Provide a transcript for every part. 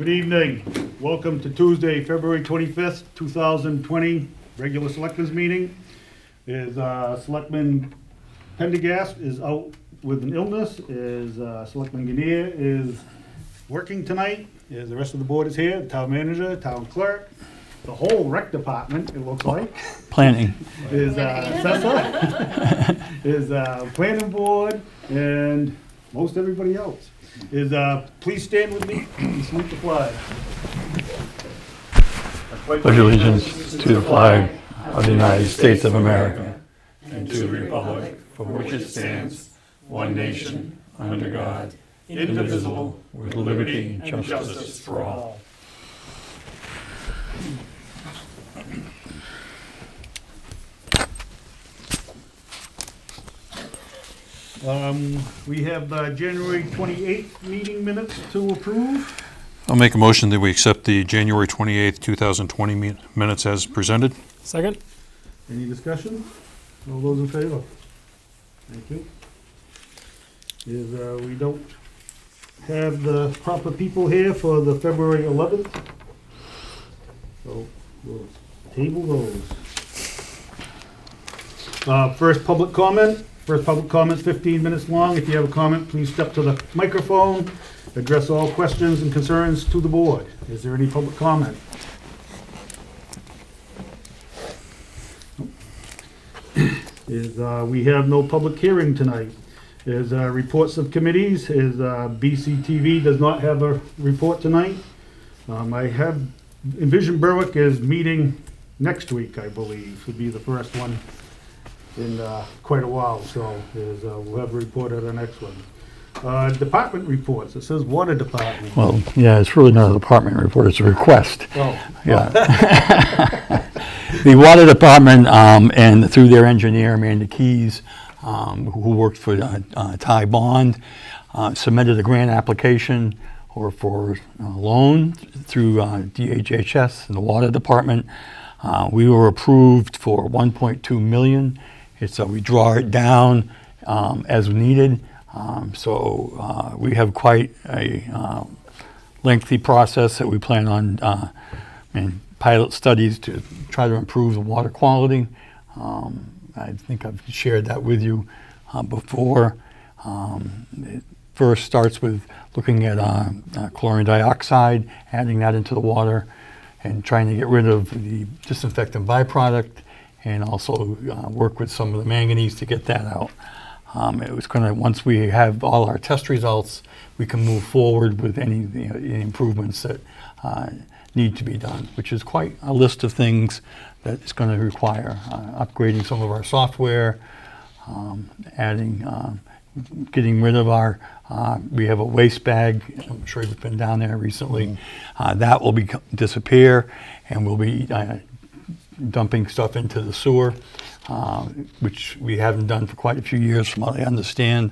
Good evening. Welcome to Tuesday, February 25th, 2020, regular Selectmen's meeting. Is uh, Selectman Pendergast is out with an illness, is uh, Selectman Ganir is working tonight, is the rest of the board is here, the town manager, town clerk, the whole rec department, it looks like, Planning. is uh, Cessa, is uh, planning board, and most everybody else. Is, uh, please stand with me and salute the flag. Pledge allegiance to the flag of the United States of America and to the republic for which it stands, one nation, under God, indivisible, with liberty and justice for all. Um, we have uh, January 28th meeting minutes to approve. I'll make a motion that we accept the January 28th, 2020 mi- minutes as presented. Second? Any discussion? All those in favor? Thank you. Is, uh, we don't have the proper people here for the February 11th. So, we'll table those. Uh, first public comment, first public comment's 15 minutes long. If you have a comment, please step to the microphone, address all questions and concerns to the board. Is there any public comment? is, uh, we have no public hearing tonight. Is, uh, reports of committees, is, uh, BCTV does not have a report tonight. Um, I have, Envision Berwick is meeting next week, I believe, would be the first one in, uh, quite a while, so, is, uh, we'll have a report at our next one. Uh, department reports, it says water department. Well, yeah, it's really not a department report, it's a request. Oh, Yeah. The water department, um, and through their engineer, Amanda Keys, um, who worked for uh, uh, Tighe Bond, uh, submitted a grant application or for a loan through uh, DHHS and the water department. Uh, We were approved for 1.2 million. It's, uh, we draw it down um, as needed. Um, So uh, we have quite a uh, lengthy process that we plan on, uh, and pilot studies to try to improve the water quality. Um, I think I've shared that with you uh, before. Um, It first starts with looking at uh, chlorine dioxide, adding that into the water, and trying to get rid of the disinfectant byproduct, and also uh, work with some of the manganese to get that out. Um, It was going to, once we have all our test results, we can move forward with any, you know, any improvements that uh, need to be done, which is quite a list of things that it's going to require. Uh, Upgrading some of our software, um, adding, um, getting rid of our, uh, we have a waste bag, I'm sure you've been down there recently. Uh, That will be, disappear, and we'll be uh, dumping stuff into the sewer, uh, which we haven't done for quite a few years, from what I understand.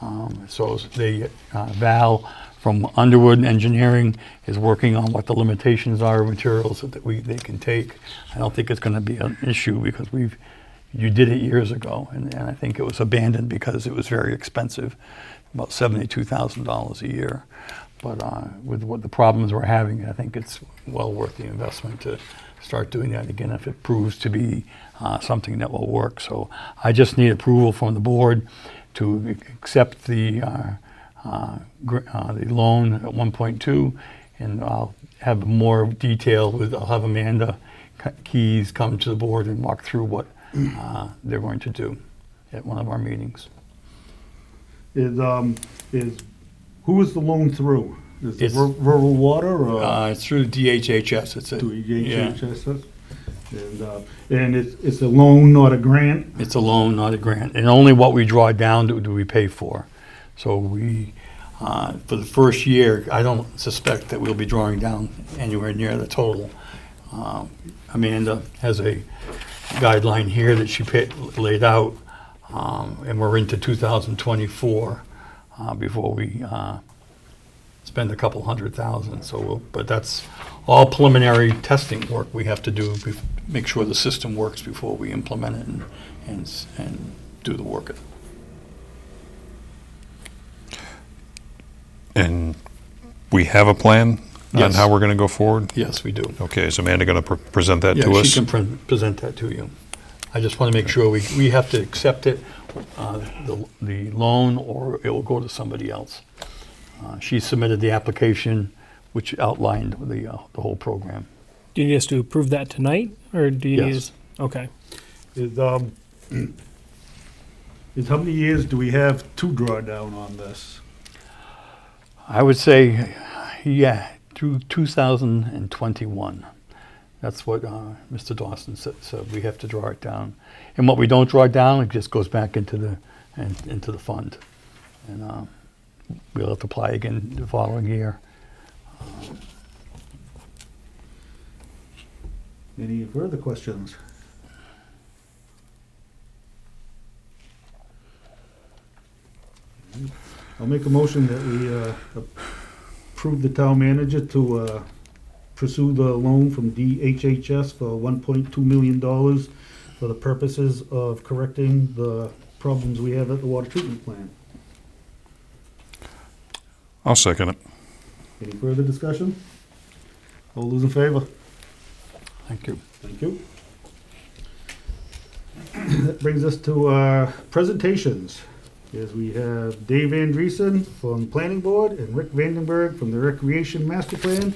Um, So the uh, Val from Underwood Engineering is working on what the limitations are of materials that we, they can take. I don't think it's going to be an issue because we've, you did it years ago, and, and I think it was abandoned because it was very expensive, about seventy-two thousand dollars a year. But uh, with what the problems we're having, I think it's well worth the investment to start doing that again if it proves to be uh, something that will work. So I just need approval from the board to accept the, uh, uh, uh, the loan at 1.2, and I'll have more detail with, I'll have Amanda Keys come to the board and walk through what uh, they're going to do at one of our meetings. Is, um, is, who is the loan through? Is it It's- Ru- rural water or? Uh, It's through DHHS, it's a, To yeah? And, uh, and it's, it's a loan, not a grant? it's a loan, not a grant, and only what we draw down do do we pay for. So we, uh, for the first year, I don't suspect that we'll be drawing down anywhere near the total. Um, Amanda has a guideline here that she pa- laid out, um, and we're into 2024 uh, before we uh, spend a couple hundred thousand, so, we'll- but that's all preliminary testing work we have to do, bef- make sure the system works before we implement it and, and, s- and do the work. And we have a plan on Yes. how we're going to go forward? Yes, we do. Okay, is Amanda going to present that Yeah, to she us? can pre- present that to you. I just want to make sure we, we have to accept it, uh, the, the loan, or it will go to somebody else. Uh, She submitted the application, which outlined the, uh, the whole program. Do you need us to approve that tonight, or do you need Yes. us? Okay. Is, um, is how many years do we have to draw down on this? I would say, yeah, through 2021. That's what uh, Mr. Dawson said, so we have to draw it down. And what we don't draw down, it just goes back into the, in- into the fund. And uh, we'll have to apply again the following year. Any further questions? I'll make a motion that we uh, approve the town manager to uh, pursue the loan from DHHS for $1.2 million for the purposes of correcting the problems we have at the water treatment plant. I'll second it. Any further discussion? All those in favor? Thank you. Thank you. That brings us to our presentations. Is we have Dave Andreessen from the Planning Board and Rick Vandenberg from the Recreation Master Plan.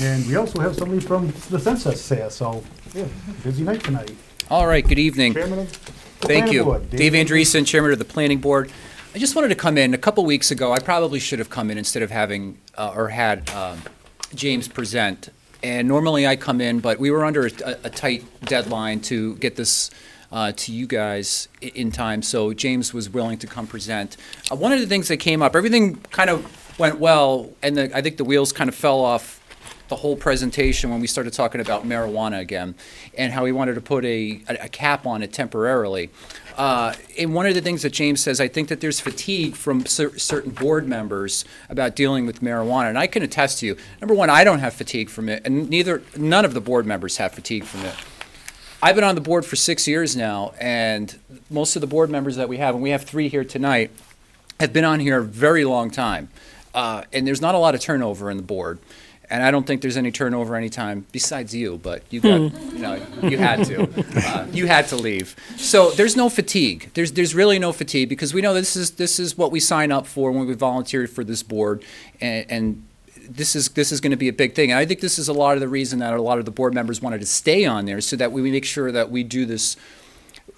And we also have somebody from the census here, so, yeah, busy night tonight. All right, good evening. Chairman of the Thank Planning you. Board, Dave Andreessen, Chairman of the Planning Board. I just wanted to come in, a couple weeks ago, I probably should have come in instead of having, uh, or had um, James present. And normally I come in, but we were under a a tight deadline to get this uh, to you guys in time, so James was willing to come present. Uh, One of the things that came up, everything kind of went well, and the- I think the wheels kind of fell off the whole presentation when we started talking about marijuana again and how he wanted to put a, a, cap on it temporarily. Uh, and one of the things that James says, I think that there's fatigue from cer- certain board members about dealing with marijuana. And I can attest to you, number one, I don't have fatigue from it, and neither, none of the board members have fatigue from it. I've been on the board for six years now, and most of the board members that we have, and we have three here tonight, have been on here a very long time. Uh, and there's not a lot of turnover in the board. And I don't think there's any turnover anytime besides you, but you got, you know, you had to. Uh, you had to leave. So there's no fatigue. There's, there's really no fatigue because we know this is, this is what we sign up for when we volunteer for this board. And, and this is this is going to be a big thing. And I think this is a lot of the reason that a lot of the board members wanted to stay on there, so that we make sure that we do this,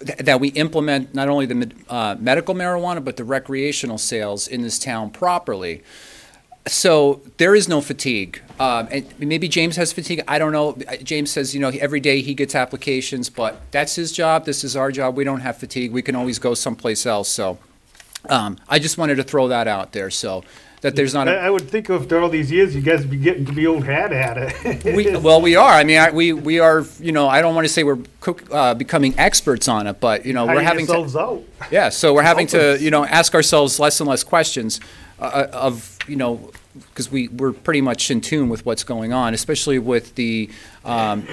th- that we implement not only the uh, medical marijuana but the recreational sales in this town properly. So there is no fatigue. Um, and maybe James has fatigue. I don't know. James says, you know, every day he gets applications, but that's his job. This is our job. We don't have fatigue. We can always go someplace else. So um, I just wanted to throw that out there. So that there's not I, a. I would think after all these years, you guys would be getting to be old hat at it. We, well, we are. I mean, I, we we are. You know, I don't want to say we're cook, uh, becoming experts on it, but you know, we're having to. out. Yeah, so we're having to, you know, ask ourselves less and less questions uh, of, you know, because we, we're pretty much in tune with what's going on, especially with the, um,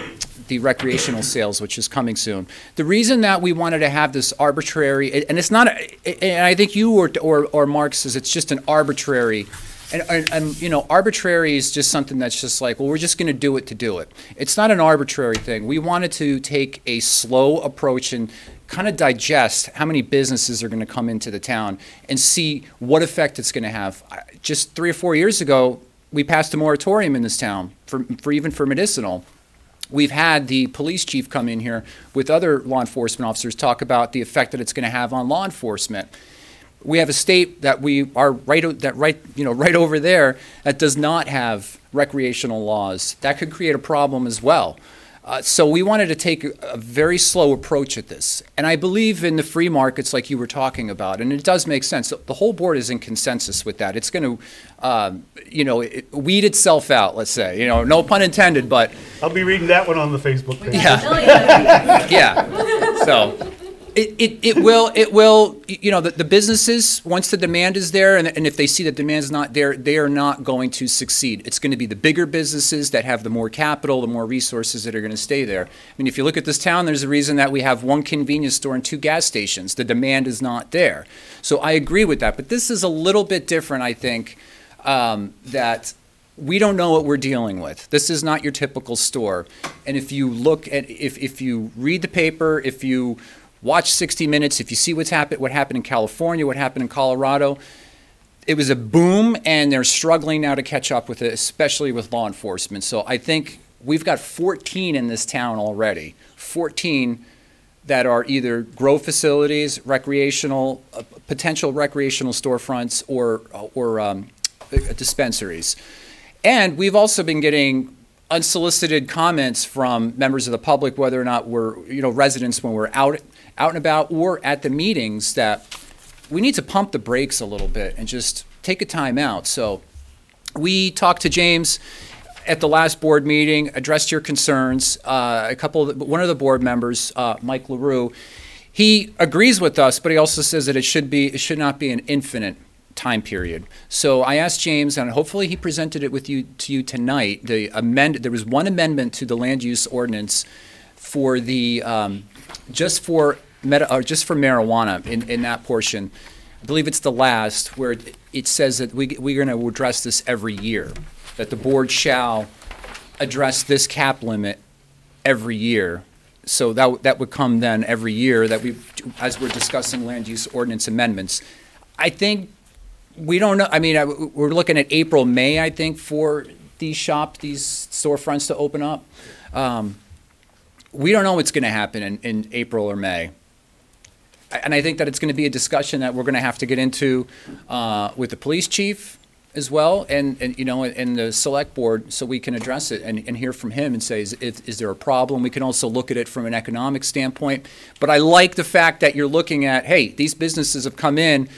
the recreational sales, which is coming soon. The reason that we wanted to have this arbitrary, and it's not, a- and I think you or, or, or Mark says it's just an arbitrary, and, and, and, you know, arbitrary is just something that's just like, well, we're just going to do it to do it. It's not an arbitrary thing. We wanted to take a slow approach and kind of digest how many businesses are going to come into the town and see what effect it's going to have. Just three or four years ago, we passed a moratorium in this town for, for even for medicinal. We've had the police chief come in here with other law enforcement officers talk about the effect that it's going to have on law enforcement. We have a state that we are right that right you know right over there that does not have recreational laws. That could create a problem as well. Uh, so we wanted to take a, a very slow approach at this, and I believe in the free markets like you were talking about, and it does make sense. The whole board is in consensus with that. It's going to, um, you know, it, weed itself out. Let's say, you know, no pun intended, but I'll be reading that one on the Facebook page. yeah. yeah. So it, it, it will it will you know the, the businesses once the demand is there and, and if they see that demand is not there they are not going to succeed it's going to be the bigger businesses that have the more capital the more resources that are going to stay there i mean if you look at this town there's a reason that we have one convenience store and two gas stations the demand is not there so i agree with that but this is a little bit different i think um, that we don't know what we're dealing with. This is not your typical store. And if you look at, if, if you read the paper, if you watch 60 Minutes, if you see what's happened, what happened in California, what happened in Colorado, it was a boom, and they're struggling now to catch up with it, especially with law enforcement. So I think we've got 14 in this town already. 14 that are either grow facilities, recreational, uh, potential recreational storefronts, or or um, uh, dispensaries. And we've also been getting unsolicited comments from members of the public, whether or not we're you know residents when we're out out and about or at the meetings, that we need to pump the brakes a little bit and just take a time out. So we talked to James at the last board meeting, addressed your concerns. Uh, a couple, of the, one of the board members, uh, Mike LaRue, he agrees with us, but he also says that it should be, it should not be an infinite time period. So I asked James, and hopefully he presented it with you to you tonight. The amend, there was one amendment to the land use ordinance for the um, just for meta, or just for marijuana in, in that portion. I believe it's the last where it, it says that we, we're going to address this every year, that the board shall address this cap limit every year. So that, would- that would come then every year that we, as we're discussing land use ordinance amendments. I think, we don't know, I mean, I- we're looking at April, May, I think, for these shops, these storefronts to open up. Um, we don't know what's going to happen in, in April or May. And I think that it's going to be a discussion that we're going to have to get into uh, with the police chief as well, and, and, you know, and the select board, so we can address it and, and hear from him and say, is, is is there a problem? We can also look at it from an economic standpoint. But I like the fact that you're looking at, hey, these businesses have come in,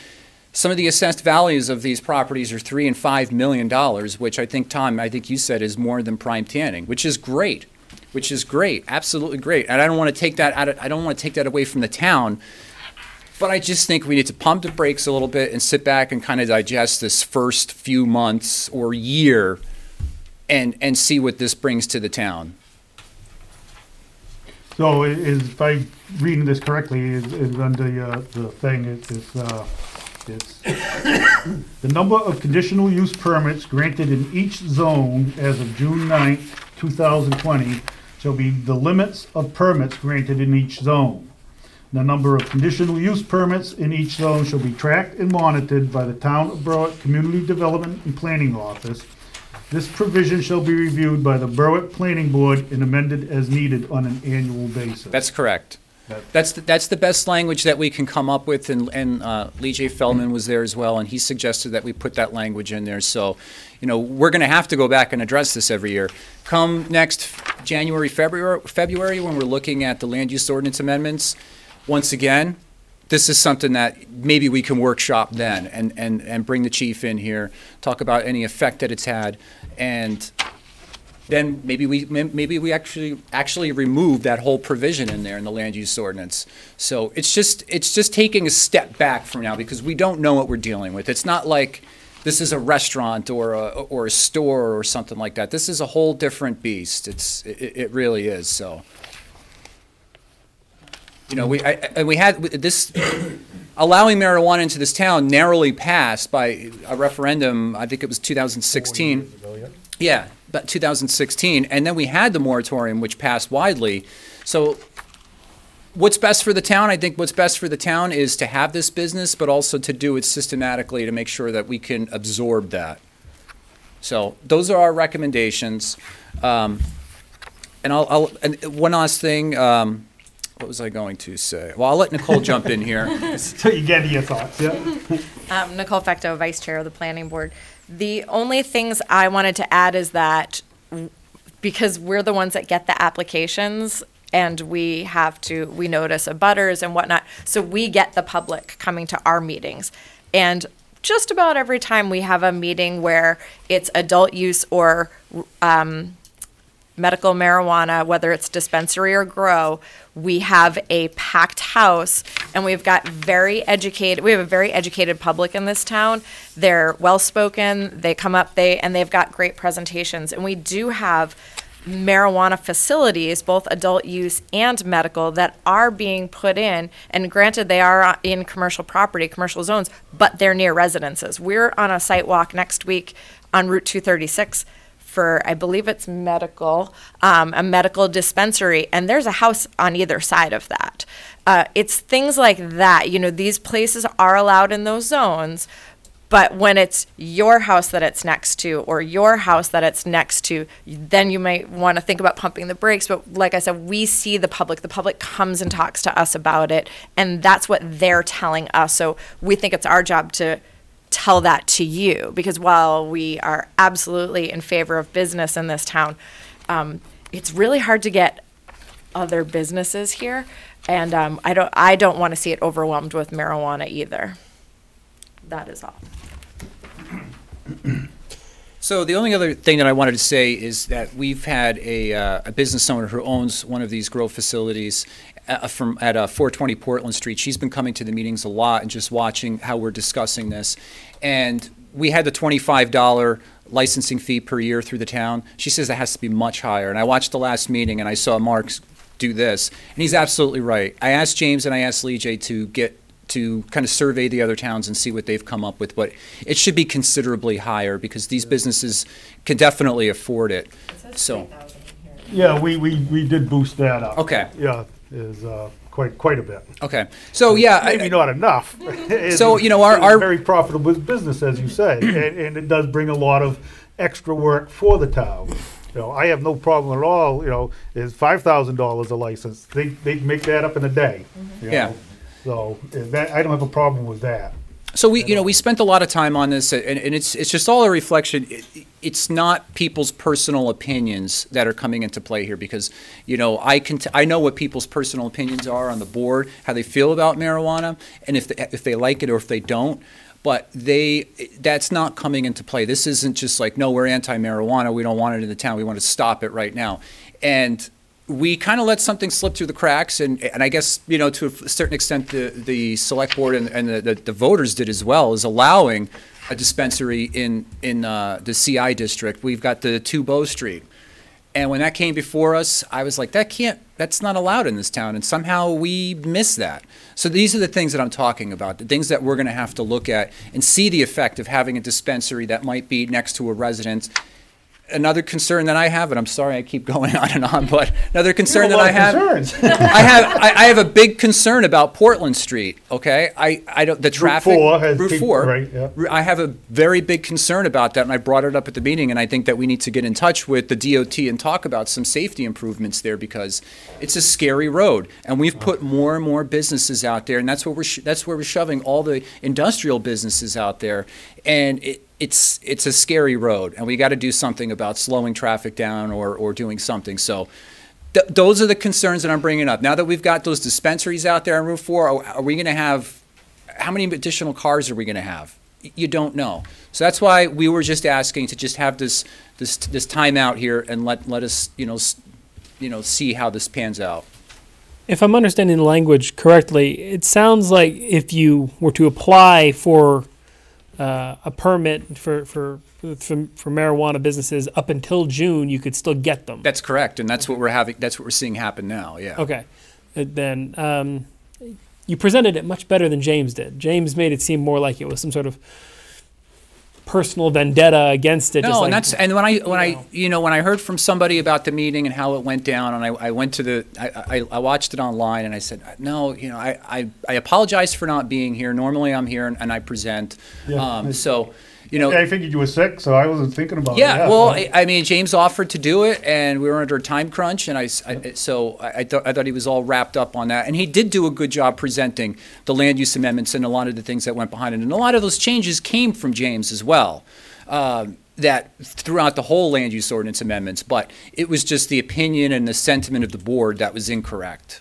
some of the assessed values of these properties are three and five million dollars, which I think, Tom, I think you said is more than Prime Tanning, which is great, which is great, absolutely great. And I don't want to take that out of, I don't want to take that away from the town. But I just think we need to pump the brakes a little bit and sit back and kind of digest this first few months or year and, and see what this brings to the town. So is, if I'm reading this correctly, is, is under uh, the thing, it's, it's, uh, it's the number of conditional use permits granted in each zone as of June 9th, two thousand twenty, shall be the limits of permits granted in each zone. The number of conditional use permits in each zone shall be tracked and monitored by the Town of Berwick Community Development and Planning Office. This provision shall be reviewed by the Berwick Planning Board and amended as needed on an annual basis. That's correct. That's, the- that's the best language that we can come up with, and, and uh, Lee J. Feldman was there as well, and he suggested that we put that language in there. So, you know, we're going to have to go back and address this every year. Come next January, February, February, when we're looking at the land use ordinance amendments, once again, this is something that maybe we can workshop then and, and, and bring the chief in here, talk about any effect that it's had, and then maybe we, maybe we actually, actually remove that whole provision in there in the land use ordinance. So it's just, it's just taking a step back from now because we don't know what we're dealing with. It's not like this is a restaurant or a, or a store or something like that. This is a whole different beast. It's, it, it really is, so. You know, we, I, and we had this, allowing marijuana into this town narrowly passed by a referendum, I think it was 2016. Yeah, about 2016, and then we had the moratorium, which passed widely. So what's best for the town, I think what's best for the town is to have this business, but also to do it systematically to make sure that we can absorb that. So those are our recommendations. Um, And I'll, I'll, and one last thing, um, what was I going to say? Well, I'll let Nicole jump in here. So you get your thoughts, yeah? Um, Nicole Fecto, Vice Chair of the Planning Board. The only things I wanted to add is that w- because we're the ones that get the applications and we have to, we notice abutters and whatnot, so we get the public coming to our meetings. And just about every time we have a meeting where it's adult use or um, medical marijuana, whether it's dispensary or grow, we have a packed house and we've got very educated, we have a very educated public in this town. They're well spoken, they come up, they, and they've got great presentations. And we do have marijuana facilities, both adult use and medical, that are being put in. And granted, they are uh, in commercial property, commercial zones, but they're near residences. We're on a site walk next week on Route 236 for, I believe it's medical, um, a medical dispensary, and there's a house on either side of that. Uh, it's things like that. You know, these places are allowed in those zones, but when it's your house that it's next to or your house that it's next to, then you might want to think about pumping the brakes. But like I said, we see the public. The public comes and talks to us about it, and that's what they're telling us. So we think it's our job to tell that to you because while we are absolutely in favor of business in this town, um, it's really hard to get other businesses here, and um, I don't I don't want to see it overwhelmed with marijuana either. That is all. So the only other thing that I wanted to say is that we've had a, uh, a business owner who owns one of these grow facilities uh, from at uh, 420 Portland Street. She's been coming to the meetings a lot and just watching how we're discussing this. And we had the $25 licensing fee per year through the town. She says that has to be much higher. And I watched the last meeting and I saw Mark do this, and he's absolutely right. I asked James and I asked Lee J to get to kind of survey the other towns and see what they've come up with, but it should be considerably higher because these businesses can definitely afford it. So, Yeah, we, we, we did boost that up. Okay. Yeah, is, uh, quite, quite a bit. okay. So, yeah. I- Maybe not enough. It's- So, you know, our- our- Very profitable business, as you say, and, and it does bring a lot of extra work for the town. You know, I have no problem at all, you know, is five thousand dollars a license, they, they can make that up in a day. you Yeah. know. So, that, I don't have a problem with that. So we, you know, we spent a lot of time on this, and, and it's it's just all a reflection. It, it's not people's personal opinions that are coming into play here, because you know I can t- I know what people's personal opinions are on the board, how they feel about marijuana, and if they, if they like it or if they don't. But they that's not coming into play. This isn't just like no, we're anti-marijuana. We don't want it in the town. We want to stop it right now, and we kind of let something slip through the cracks, and, and I guess, you know, to a certain extent, the, the select board and, and the, the, the voters did as well, is allowing a dispensary in, in uh, the CI district. We've got the two Bow Street. And when that came before us, I was like, that can't, that's not allowed in this town, and somehow we miss that. So these are the things that I'm talking about, the things that we're gonna have to look at and see the effect of having a dispensary that might be next to a residence. Another concern that I have, and I'm sorry I keep going on and on, but another concern that I have. I have I, I have a big concern about Portland Street. Okay, I, I don't the traffic. Route four has Route four. right, yeah. I have a very big concern about that, and I brought it up at the meeting. And I think that we need to get in touch with the DOT and talk about some safety improvements there because it's a scary road, and we've put more and more businesses out there, and that's where we're sh- that's where we're shoving all the industrial businesses out there, and it. It's it's a scary road, and we got to do something about slowing traffic down or, or doing something. So, Th- those are the concerns that I'm bringing up. Now that we've got those dispensaries out there on Route 4, are, are we going to have, how many additional cars are we going to have? You don't know. So that's why we were just asking to just have this, this, this time out here and let, let us, you know, you know, see how this pans out. If I'm understanding the language correctly, it sounds like if you were to apply for uh, a permit for, for, for, for marijuana businesses up until June, you could still get them. That's correct, and that's what we're having, that's what we're seeing happen now, yeah. Okay. Uh, Then um, you presented it much better than James did. James made it seem more like it was some sort of personal vendetta against it. No, like- and that's and when I when I know. you know when I heard from somebody about the meeting and how it went down, and I, I went to the I, I, I watched it online and I said no, you know I, I, I apologize for not being here. Normally I'm here and, and I present. Yeah. Um, so you know I figured you were sick, so I wasn't thinking about it. yeah, well, I, I mean, James offered to do it, and we were under a time crunch, and I so I, I thought, I thought he was all wrapped up on that, and he did do a good job presenting the land use amendments and a lot of the things that went behind it, and a lot of those changes came from James as well. Um, that throughout the whole land use ordinance amendments, but it was just the opinion and the sentiment of the board that was incorrect.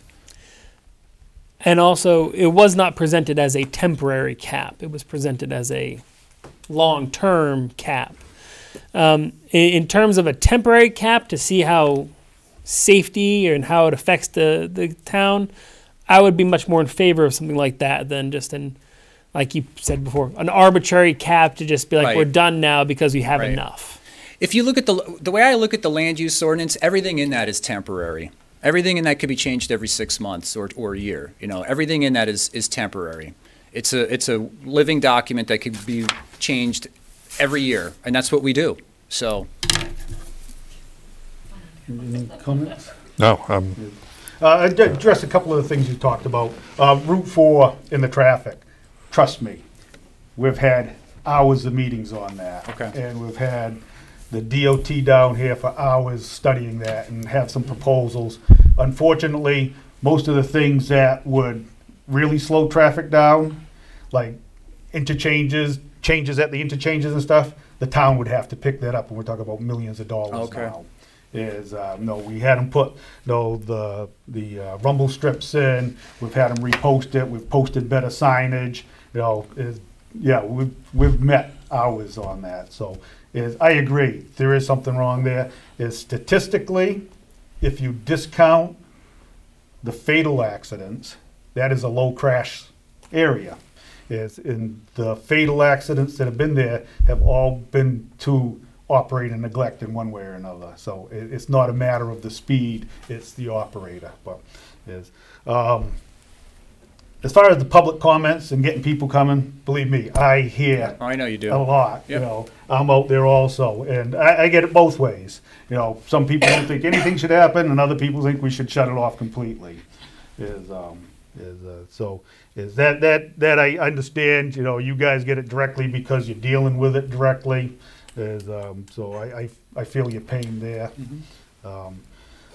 And also, it was not presented as a temporary cap. It was presented as a long-term cap. Um, in, in terms of a temporary cap to see how safety and how it affects the, the town, I would be much more in favor of something like that than just an, like you said before, an arbitrary cap to just be like, Right. we're done now because we have Right. enough. If you look at the, the way I look at the land use ordinance, everything in that is temporary. Everything in that could be changed every six months or, or a year, you know, everything in that is, is temporary. It's a, it's a living document that could be changed every year, and that's what we do. So, Any comments? No, um, Uh, I'd address a couple of the things you talked about. Uh, Route 4 in the traffic, trust me, we've had hours of meetings on that. Okay. And we've had the DOT down here for hours studying that and have some proposals. Unfortunately, most of the things that would really slow traffic down, like interchanges, changes at the interchanges and stuff, the town would have to pick that up, and we're talking about millions of dollars Okay. now is, uh, no, we had them put, no, the, the uh, rumble strips in, we've had them repost it, we've posted better signage, you know, is, yeah, we've, we've met hours on that, so, is, I agree, there is something wrong there, is statistically, if you discount the fatal accidents, that is a low crash area. Is, in the fatal accidents that have been there have all been to operator neglect in one way or another. So it, it's not a matter of the speed, it's the operator, but is. Um, as far as the public comments and getting people coming, believe me, I hear I know you do. a lot, you know. I'm out there also, and I, I get it both ways. You know, some people don't think anything should happen, and other people think we should shut it off completely. Is, um, is, uh, so, is that, that, that I understand, you know, you guys get it directly because you're dealing with it directly. Is, um, so I, I, I feel your pain there. Um,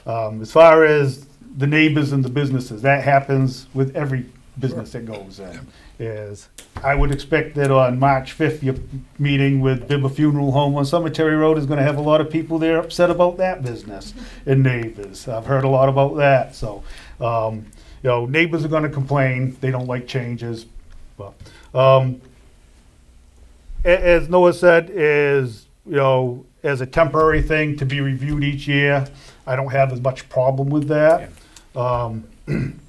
um, as far as the neighbors and the businesses, that happens with every business that goes in. Is, I would expect that on March fifth, your meeting with Bibba Funeral Home on Cemetery Road is gonna have a lot of people there upset about that business and neighbors. I've heard a lot about that, so, um, you know, neighbors are gonna complain, they don't like changes, but, um, as Noah said, is, you know, as a temporary thing to be reviewed each year, I don't have as much problem with that. Um,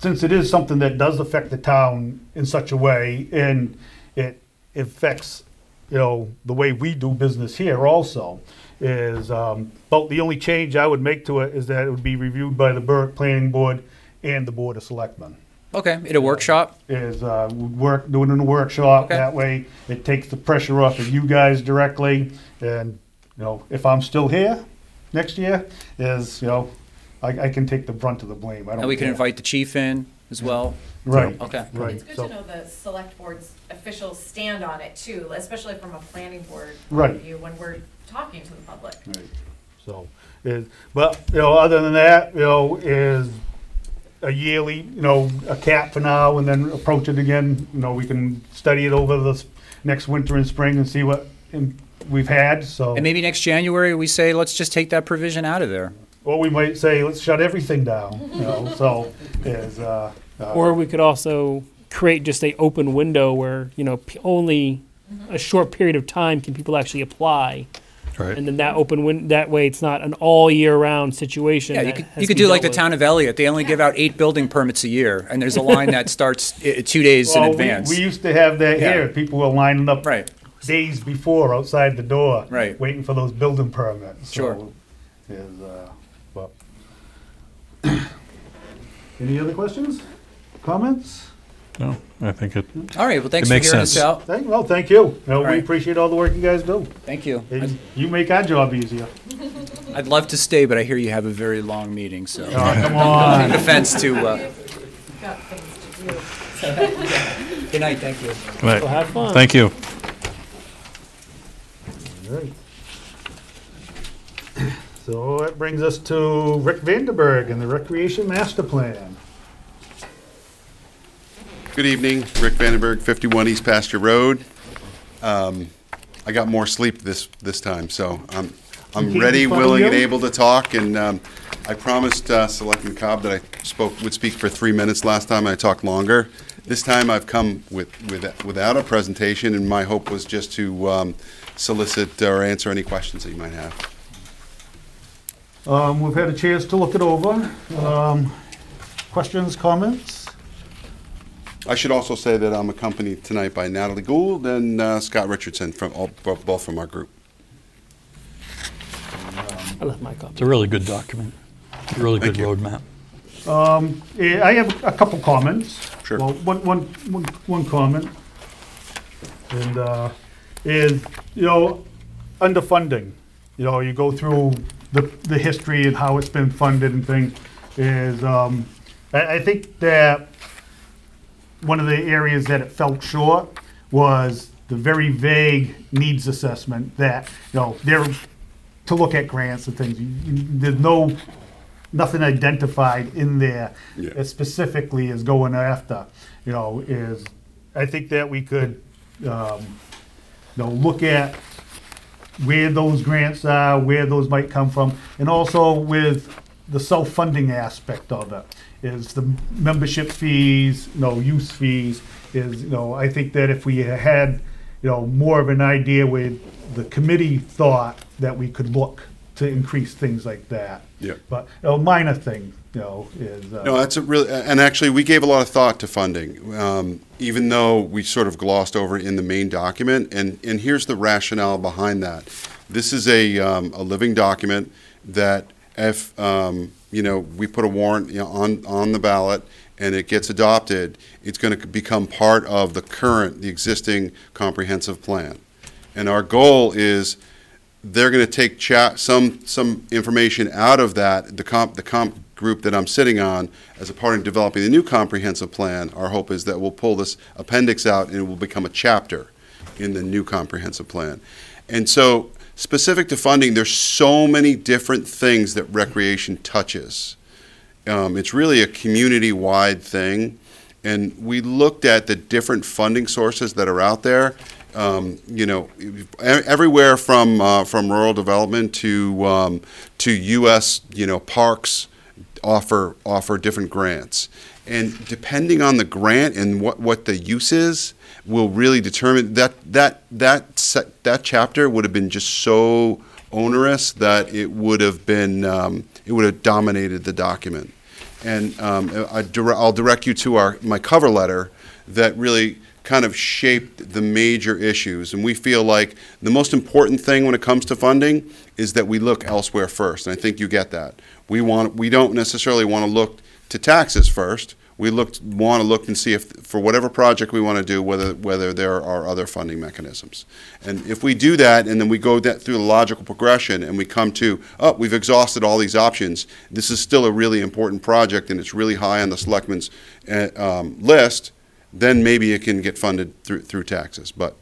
Since it is something that does affect the town in such a way, and it affects, you know, the way we do business here also, is, um, about the only change I would make to it is that it would be reviewed by the Berwick Planning Board and the Board of Selectmen Okay, at a workshop? is uh, would work, doing it in a workshop. Okay. That way, it takes the pressure off of you guys directly. And, you know, if I'm still here next year, is, you know, I, I can take the brunt of the blame. I don't And we can care. invite the chief in as well? Right, Okay. right. It's good So- to know the select board's official stand on it too, especially from a planning board point Right. of view, when we're talking to the public. Right. So, is, but, you know, other than that, you know, is a yearly, you know, a cap for now and then approach it again. You know, we can study it over this next winter and spring and see what in- we've had, so. And maybe next January, we say, let's just take that provision out of there. Or we might say, let's shut everything down, you know, so is, uh. uh, Or we could also create just a open window where, you know, p- only a short period of time can people actually apply. Right. And then that open win, that way it's not an all year round situation. Yeah, you could, you could do like the with. town of Eliot. They only give out eight building permits a year, and there's a line that starts i- two days in well, we- advance. We used to have that Yeah. here, people were lining up. Right. Days before outside the door. Right. Waiting for those building permits. Sure. So, Is, uh, but. Any other questions, comments? No, I think it, All right, well, thanks It for makes hearing us sense. out. Thank, well, thank you. You know, we right. appreciate all the work you guys do. Thank you. And You make our job easier. I'd love to stay, but I hear you have a very long meeting, so. Oh, come on. No offense to, uh, We've got things to do. good night, thank you. right. So have fun. Thank you. Alright. So that brings us to Rick Vandenberg and the Recreation Master Plan. Good evening, Rick Vandenberg, 51 East Pasture Road. Um, I got more sleep this, this time, so I'm, I'm ready, willing, and able to talk, and um, I promised uh, Selectman Cobb that I spoke, would speak for three minutes last time, I talked longer. This time I've come with, with, without a presentation, and my hope was just to um, solicit or answer any questions that you might have. Um, we've had a chance to look it over. Um, questions, comments? I should also say that I'm accompanied tonight by Natalie Gould and uh, Scott Richardson from all, both both from our group. I left my copy. It's a really good document, a really good you. roadmap. Eh, I have a couple comments. Sure. Well, one, one, one, one comment. And, uh, is, you know, underfunding. You know, you go through the, the history and how it's been funded and things, is, um, I, I think that one of the areas that it fell short was the very vague needs assessment that, you know, there, to look at grants and things, you- you- there's no, nothing identified in there Yeah. that specifically is going after, you know, is, I think that we could, um, you know, look at where those grants are, where those might come from, and also with the self-funding aspect of it, is the membership fees, you know, use fees, is, you know, I think that if we had, you know, more of an idea with the committee thought that we could look to increase things like that. Yeah. But, you know, minor thing, you know, is, uh, No, that's a really, and actually, we gave a lot of thought to funding, um, even though we sort of glossed over in the main document. And, and here's the rationale behind that. This is a, um, a living document that if, um, you know, we put a warrant you know, on, on the ballot and it gets adopted, it's going to become part of the current, the existing comprehensive plan. And our goal is they're going to take some, some information out of that, the comp, the comp group that I'm sitting on, as a part of developing the new comprehensive plan. Our hope is that we'll pull this appendix out and it will become a chapter in the new comprehensive plan. And so, specific to funding, there's so many different things that recreation touches. Um, it's really a community-wide thing, and we looked at the different funding sources that are out there. Um, you know, everywhere from uh, from rural development to um, to U.S. you know parks offer offer different grants, and depending on the grant and what what the use is, will really determine that that that se- that chapter would have been just so onerous that it would have been um, it would have dominated the document. And um, I dire- I'll direct you to our my cover letter that really kind of shaped the major issues. And we feel like the most important thing when it comes to funding is that we look elsewhere first. And I think you get that. We want we don't necessarily want to look to taxes first. We look want to look and see if for whatever project we want to do whether whether there are other funding mechanisms. And if we do that and then we go that through the logical progression and we come to oh we've exhausted all these options. This is still a really important project and it's really high on the selectmen's uh, um, list then maybe it can get funded through, through taxes. But,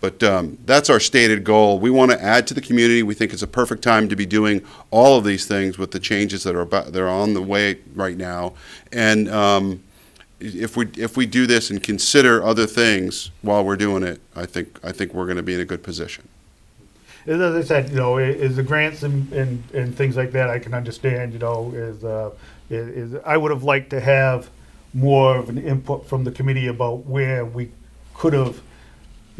but um, that's our stated goal. We want to add to the community. We think it's a perfect time to be doing all of these things with the changes that are about, that are on the way right now. And um, if we if we do this and consider other things while we're doing it, I think I think we're going to be in a good position. As I said, you know, is the grants and, and, and things like that, I can understand, you know, is, uh, is, I would have liked to have more of an input from the committee about where we could have,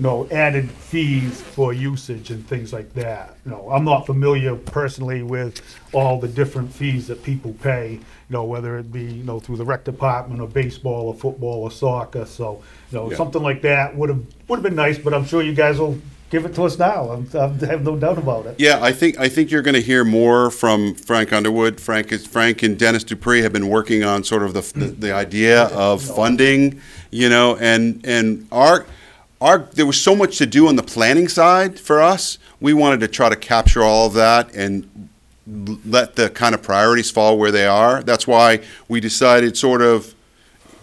you know, added fees for usage and things like that. You know, I'm not familiar personally with all the different fees that people pay, you know, whether it be, you know, through the rec department or baseball or football or soccer, so, you know, Yeah. something like that would have, would have been nice, but I'm sure you guys will give it to us now. I'm, I have no doubt about it. Yeah, I think I think you're going to hear more from Frank Underwood. Frank is Frank and Dennis Dupree have been working on sort of the the, the idea of funding, you know, and and our our there was so much to do on the planning side for us. We wanted to try to capture all of that and let the kind of priorities fall where they are. That's why we decided sort of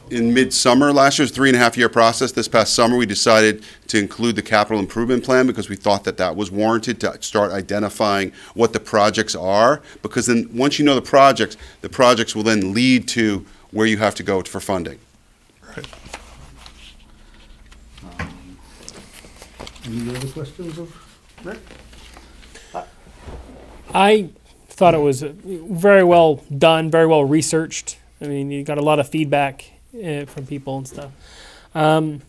in midsummer last year, it was a three and a half year process. This past summer, we decided to include the capital improvement plan because we thought that that was warranted to start identifying what the projects are. Because then, once you know the projects, the projects will then lead to where you have to go for funding. Any other questions of Rick? I thought it was uh, very well done, very well researched. I mean, you got a lot of feedback uh, from people and stuff. Um,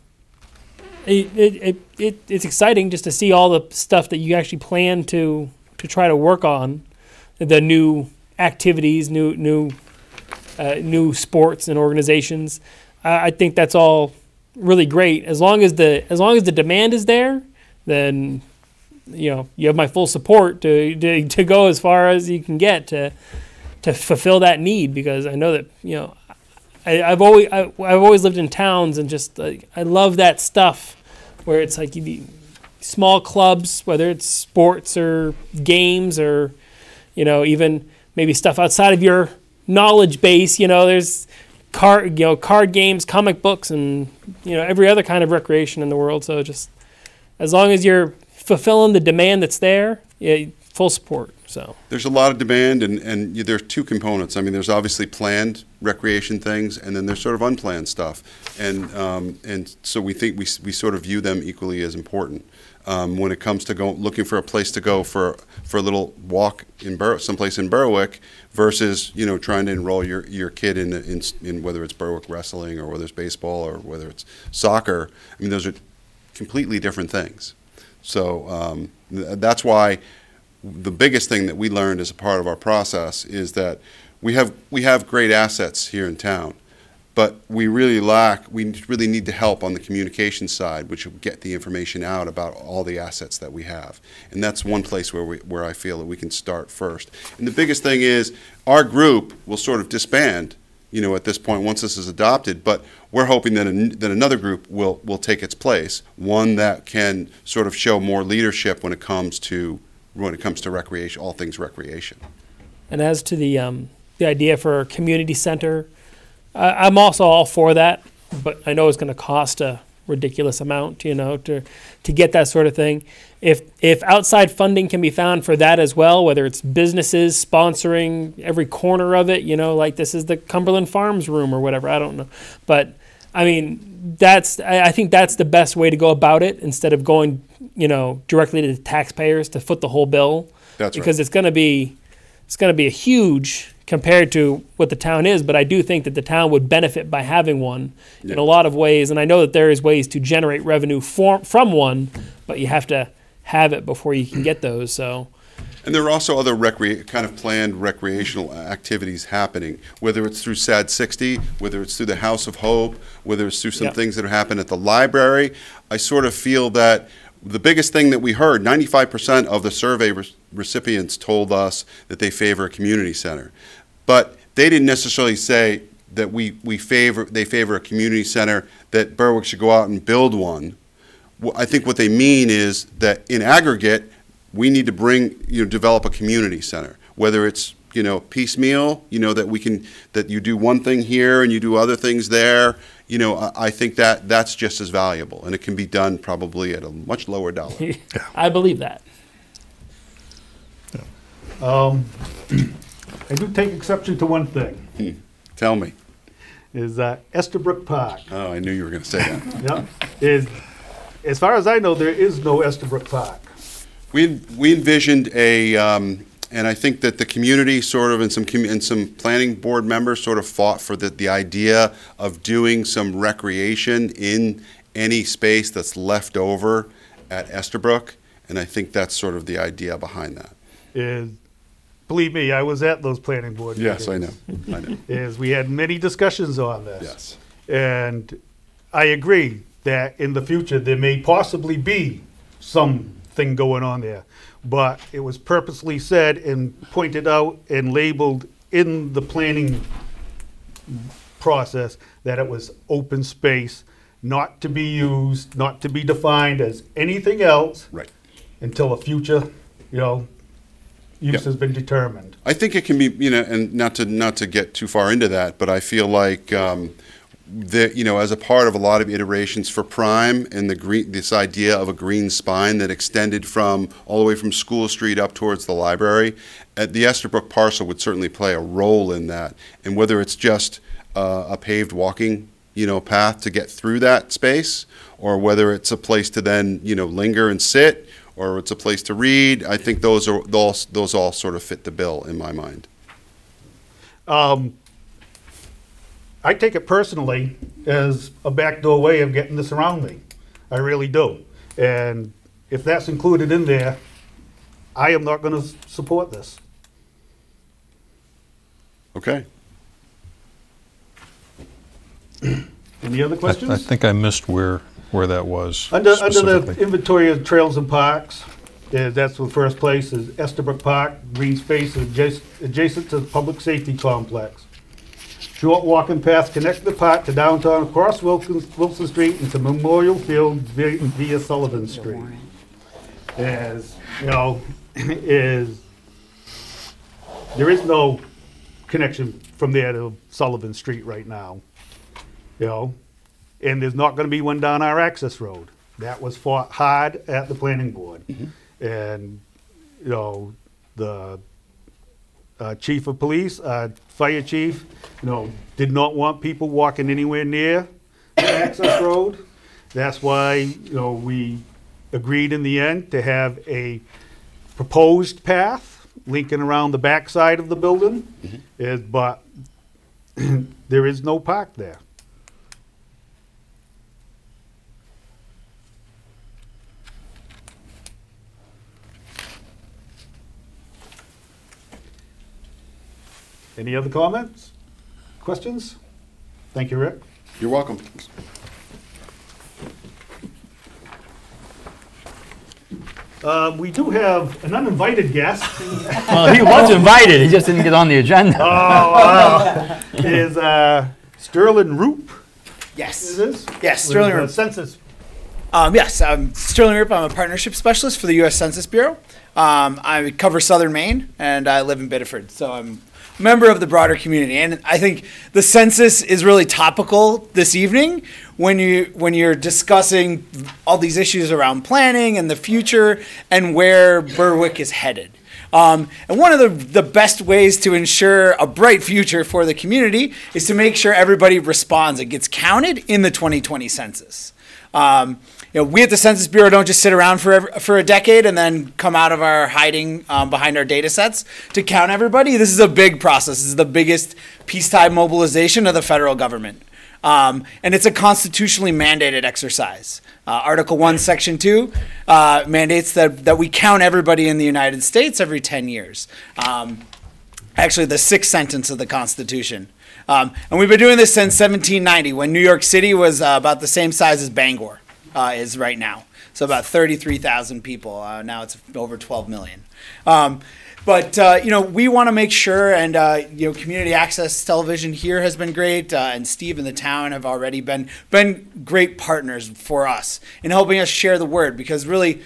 it, it, it, it, it's exciting just to see all the stuff that you actually plan to to try to work on, the new activities, new new uh, new sports and organizations. I, I think that's all really great. As long as the as long as the demand is there, then you know you have my full support to to, to go as far as you can get to to fulfill that need because I know that you know I, I've always I, I've always lived in towns and just like I love that stuff where it's like you be small clubs, whether it's sports or games or you know even maybe stuff outside of your knowledge base. You know, there's card you know card games, comic books, and you know every other kind of recreation in the world. So just as long as you're fulfilling the demand that's there, yeah, full support. So There's a lot of demand, and, and y- there's two components. I mean, there's obviously planned recreation things, and then there's sort of unplanned stuff. And, um, and so we think we, we sort of view them equally as important. Um, when it comes to go, looking for a place to go for, for a little walk in Bur, someplace in Berwick versus, you know, trying to enroll your, your kid in, in, in whether it's Berwick wrestling or whether it's baseball or whether it's soccer. I mean, those are completely different things. So um, th- that's why the biggest thing that we learned as a part of our process is that we have we have great assets here in town, but we really lack. We really need to help on the communication side, which will get the information out about all the assets that we have, and that's one place where we where I feel that we can start first. And the biggest thing is our group will sort of disband. You know, at this point, once this is adopted, but we're hoping that, an, that another group will, will take its place, one that can sort of show more leadership when it comes to when it comes to recreation, all things recreation. And as to the um, the idea for a community center, I, I'm also all for that, but I know it's going to cost a ridiculous amount, you know, to to get that sort of thing. If if outside funding can be found for that as well, whether it's businesses sponsoring every corner of it, you know, like this is the Cumberland Farms room or whatever, I don't know, but I mean that's I, I think that's the best way to go about it instead of going, you know, directly to the taxpayers to foot the whole bill That's right. because it's going to be it's going to be a huge compared to what the town is but i do think that the town would benefit by having one in a lot of ways and i know that there is ways to generate revenue for, from one but you have to have it before you can get those so And there are also other recre- kind of planned recreational activities happening, whether it's through SAD 60, whether it's through the House of Hope, whether it's through some Yep. things that have happened at the library. I sort of feel that the biggest thing that we heard, 95% of the survey re- recipients told us that they favor a community center. But they didn't necessarily say that we, we favor, they favor a community center, that Berwick should go out and build one. Wh- I think what they mean is that in aggregate, we need to bring, you know, develop a community center, whether it's, you know, piecemeal, you know, that we can, that you do one thing here and you do other things there. You know, I, I think that, that's just as valuable, and it can be done probably at a much lower dollar. i believe that Um, I do take exception to one thing, Tell me. is uh, Estabrook Park. Oh, I knew you were gonna say that. Yeah, is, as far as I know, there is no Estabrook Park. We, we envisioned a, um, and I think that the community sort of, and some, commu- and some planning board members sort of fought for the, the idea of doing some recreation in any space that's left over at Estabrook, and I think that's sort of the idea behind that. Is, believe me, I was at those planning board meetings. Yes, I know. I know, Is we had many discussions on this. yes. And I agree that in the future, there may possibly be something going on there. But it was purposely said and pointed out and labeled in the planning process that it was open space, not to be used, not to be defined as anything else Right. until a future, you know, use Yep. has been determined. I think it can be, you know, and not to not to get too far into that, but I feel like um, that you know, as a part of a lot of iterations for Prime and the green, this idea of a green spine that extended from all the way from School Street up towards the library, uh, the Estabrook parcel would certainly play a role in that. And whether it's just uh, a paved walking, you know, path to get through that space, or whether it's a place to then you know linger and sit, or it's a place to read, I think those are those those all sort of fit the bill in my mind. Um, I take it personally as a backdoor way of getting this around me. I really do. And if that's included in there, I am not going to support this. Okay. Any other I- questions? I think I missed where, where that was Under, under the inventory of trails and parks, uh, that's the first place is Estabrook Park, green space adjacent, adjacent to the public safety complex. Short walking path connect the park to downtown across Wilson, Wilson Street and to Memorial Field via via Sullivan Street. As, you know, is, there is no connection from there to Sullivan Street right now. You know, and there's not gonna be one down our access road. That was fought hard at the planning board. And, you know, the uh, chief of police, uh, fire chief, you know, did not want people walking anywhere near the access road. That's why, you know, we agreed in the end to have a proposed path linking around the backside of the building. Is, but there is no park there. Any other comments? Questions? Thank you, Rick. You're welcome. Uh, we do have an uninvited guest. Well, he was invited, he just didn't get on the agenda. Oh, wow. Is uh, Sterling Roop, Yes. is this? Yes, With Sterling the Roop. Census. Um, yes, I'm Sterling Roop. I'm a partnership specialist for the U.S. Census Bureau. Um, I cover Southern Maine, and I live in Biddeford, so I'm a member of the broader community. And I think the census is really topical this evening when you when you're discussing all these issues around planning and the future and where Berwick is headed. Um, and one of the, the best ways to ensure a bright future for the community is to make sure everybody responds and gets counted in the 2020 census. Um, you know, we at the Census Bureau don't just sit around for for a decade and then come out of our hiding um, behind our data sets to count everybody. This is a big process. This is the biggest peacetime mobilization of the federal government. Um, and it's a constitutionally mandated exercise. Uh, Article 1, Section 2 uh, mandates that, that we count everybody in the United States every 10 years. Um, actually, the sixth sentence of the Constitution. Um, and we've been doing this since 1790, when New York City was uh, about the same size as Bangor uh, is right now. So about 33,000 people. Uh, now it's over 12 million. Um, but uh, you know, we want to make sure, and uh, you know, community access television here has been great, uh, and Steve and the town have already been been great partners for us in helping us share the word. Because really,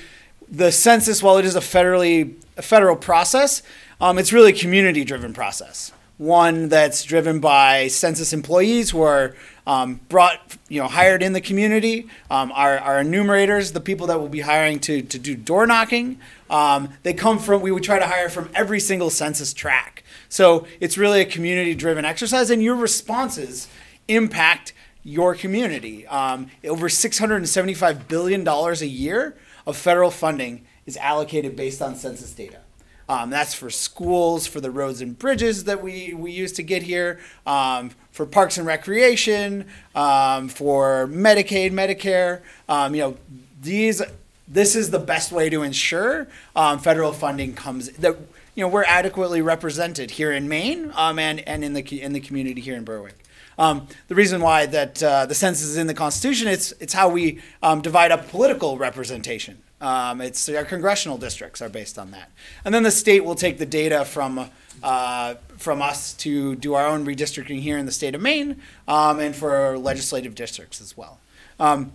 the census, while it is a federally a federal process, um, it's really a community-driven process. One that's driven by census employees who are um, brought, you know, hired in the community. Um, our, our enumerators, the people that will be hiring to, to do door knocking, um, they come from. We would try to hire from every single census tract. So it's really a community-driven exercise, and your responses impact your community. Um, over $675 billion a year of federal funding is allocated based on census data. Um, that's for schools, for the roads and bridges that we, we use to get here, um, for parks and recreation, um, for Medicaid, Medicare. Um, you know, these this is the best way to ensure um, federal funding comes that you know we're adequately represented here in Maine um, and and in the in the community here in Berwick. Um, the reason why that uh, the census is in the Constitution, it's it's how we um, divide up political representation. Um, it's our congressional districts are based on that, and then the state will take the data from uh, from us to do our own redistricting here in the state of Maine, um, and for legislative districts as well. Um,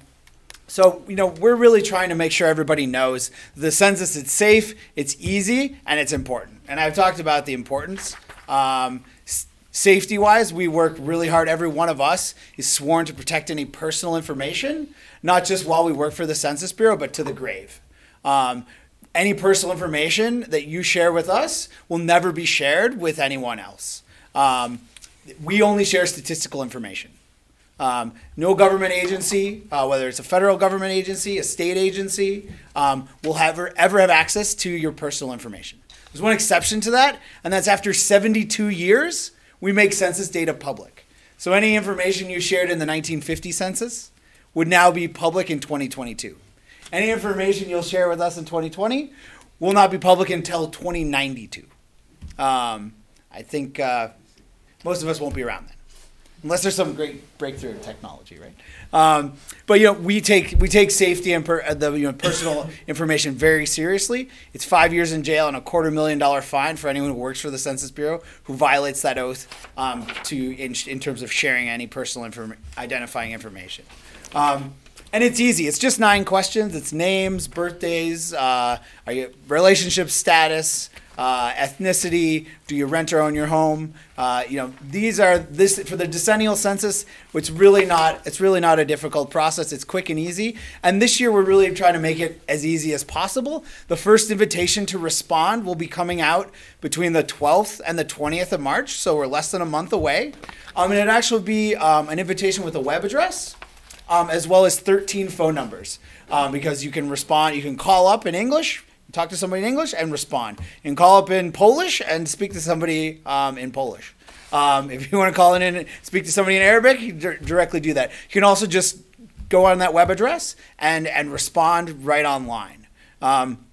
so, you know, we're really trying to make sure everybody knows the census is safe, it's easy, and it's important. And I've talked about the importance. Um, safety wise, we work really hard. Every one of us is sworn to protect any personal information, not just while we work for the Census Bureau, but to the grave. Um, any personal information that you share with us will never be shared with anyone else. Um, we only share statistical information. Um, no government agency, uh, whether it's a federal government agency, a state agency, um, will ever ever have access to your personal information. There's one exception to that, and that's after 72 years, we make census data public. So any information you shared in the 1950 census would now be public in 2022. Any information you'll share with us in 2020 will not be public until 2092. Um, I think uh, most of us won't be around then. unless there's some great breakthrough in technology, right? Um, but you know, we take we take safety and per, uh, the you know personal information very seriously. It's five years in jail and a quarter million dollar fine for anyone who works for the Census Bureau who violates that oath um, to in, in terms of sharing any personal inform- identifying information. Um, and it's easy. It's just nine questions. It's names, birthdays, uh, are you relationship status, uh, ethnicity, do you rent or own your home? Uh, you know, these are this for the decennial census. It's really not. It's really not a difficult process. It's quick and easy. And this year we're really trying to make it as easy as possible. The first invitation to respond will be coming out between the 12th and the 20th of March, so we're less than a month away. Um, and it actually be um, an invitation with a web address um, as well as 13 phone numbers um, because you can respond. You can call up in English, talk to somebody in English, and respond. You can call up in Polish and speak to somebody um, in Polish. Um, if you want to call in and speak to somebody in Arabic, you dir- directly do that. You can also just go on that web address and, and respond right online. Um,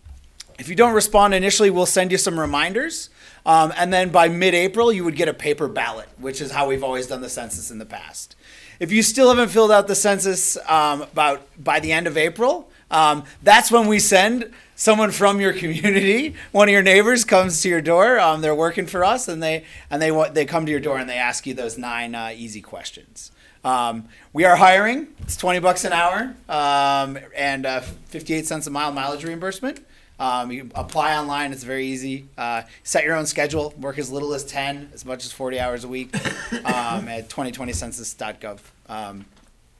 if you don't respond initially, we'll send you some reminders. Um, and then by mid April, you would get a paper ballot, which is how we've always done the census in the past. If you still haven't filled out the census um, about by the end of April, um, that's when we send someone from your community. One of your neighbors comes to your door. Um, they're working for us, and they and they they come to your door and they ask you those nine uh, easy questions. Um, we are hiring. It's twenty bucks an hour um, and uh, fifty-eight cents a mile mileage reimbursement. Um, you apply online. It's very easy. Uh, set your own schedule. Work as little as 10, as much as 40 hours a week um, at 2020census.gov um,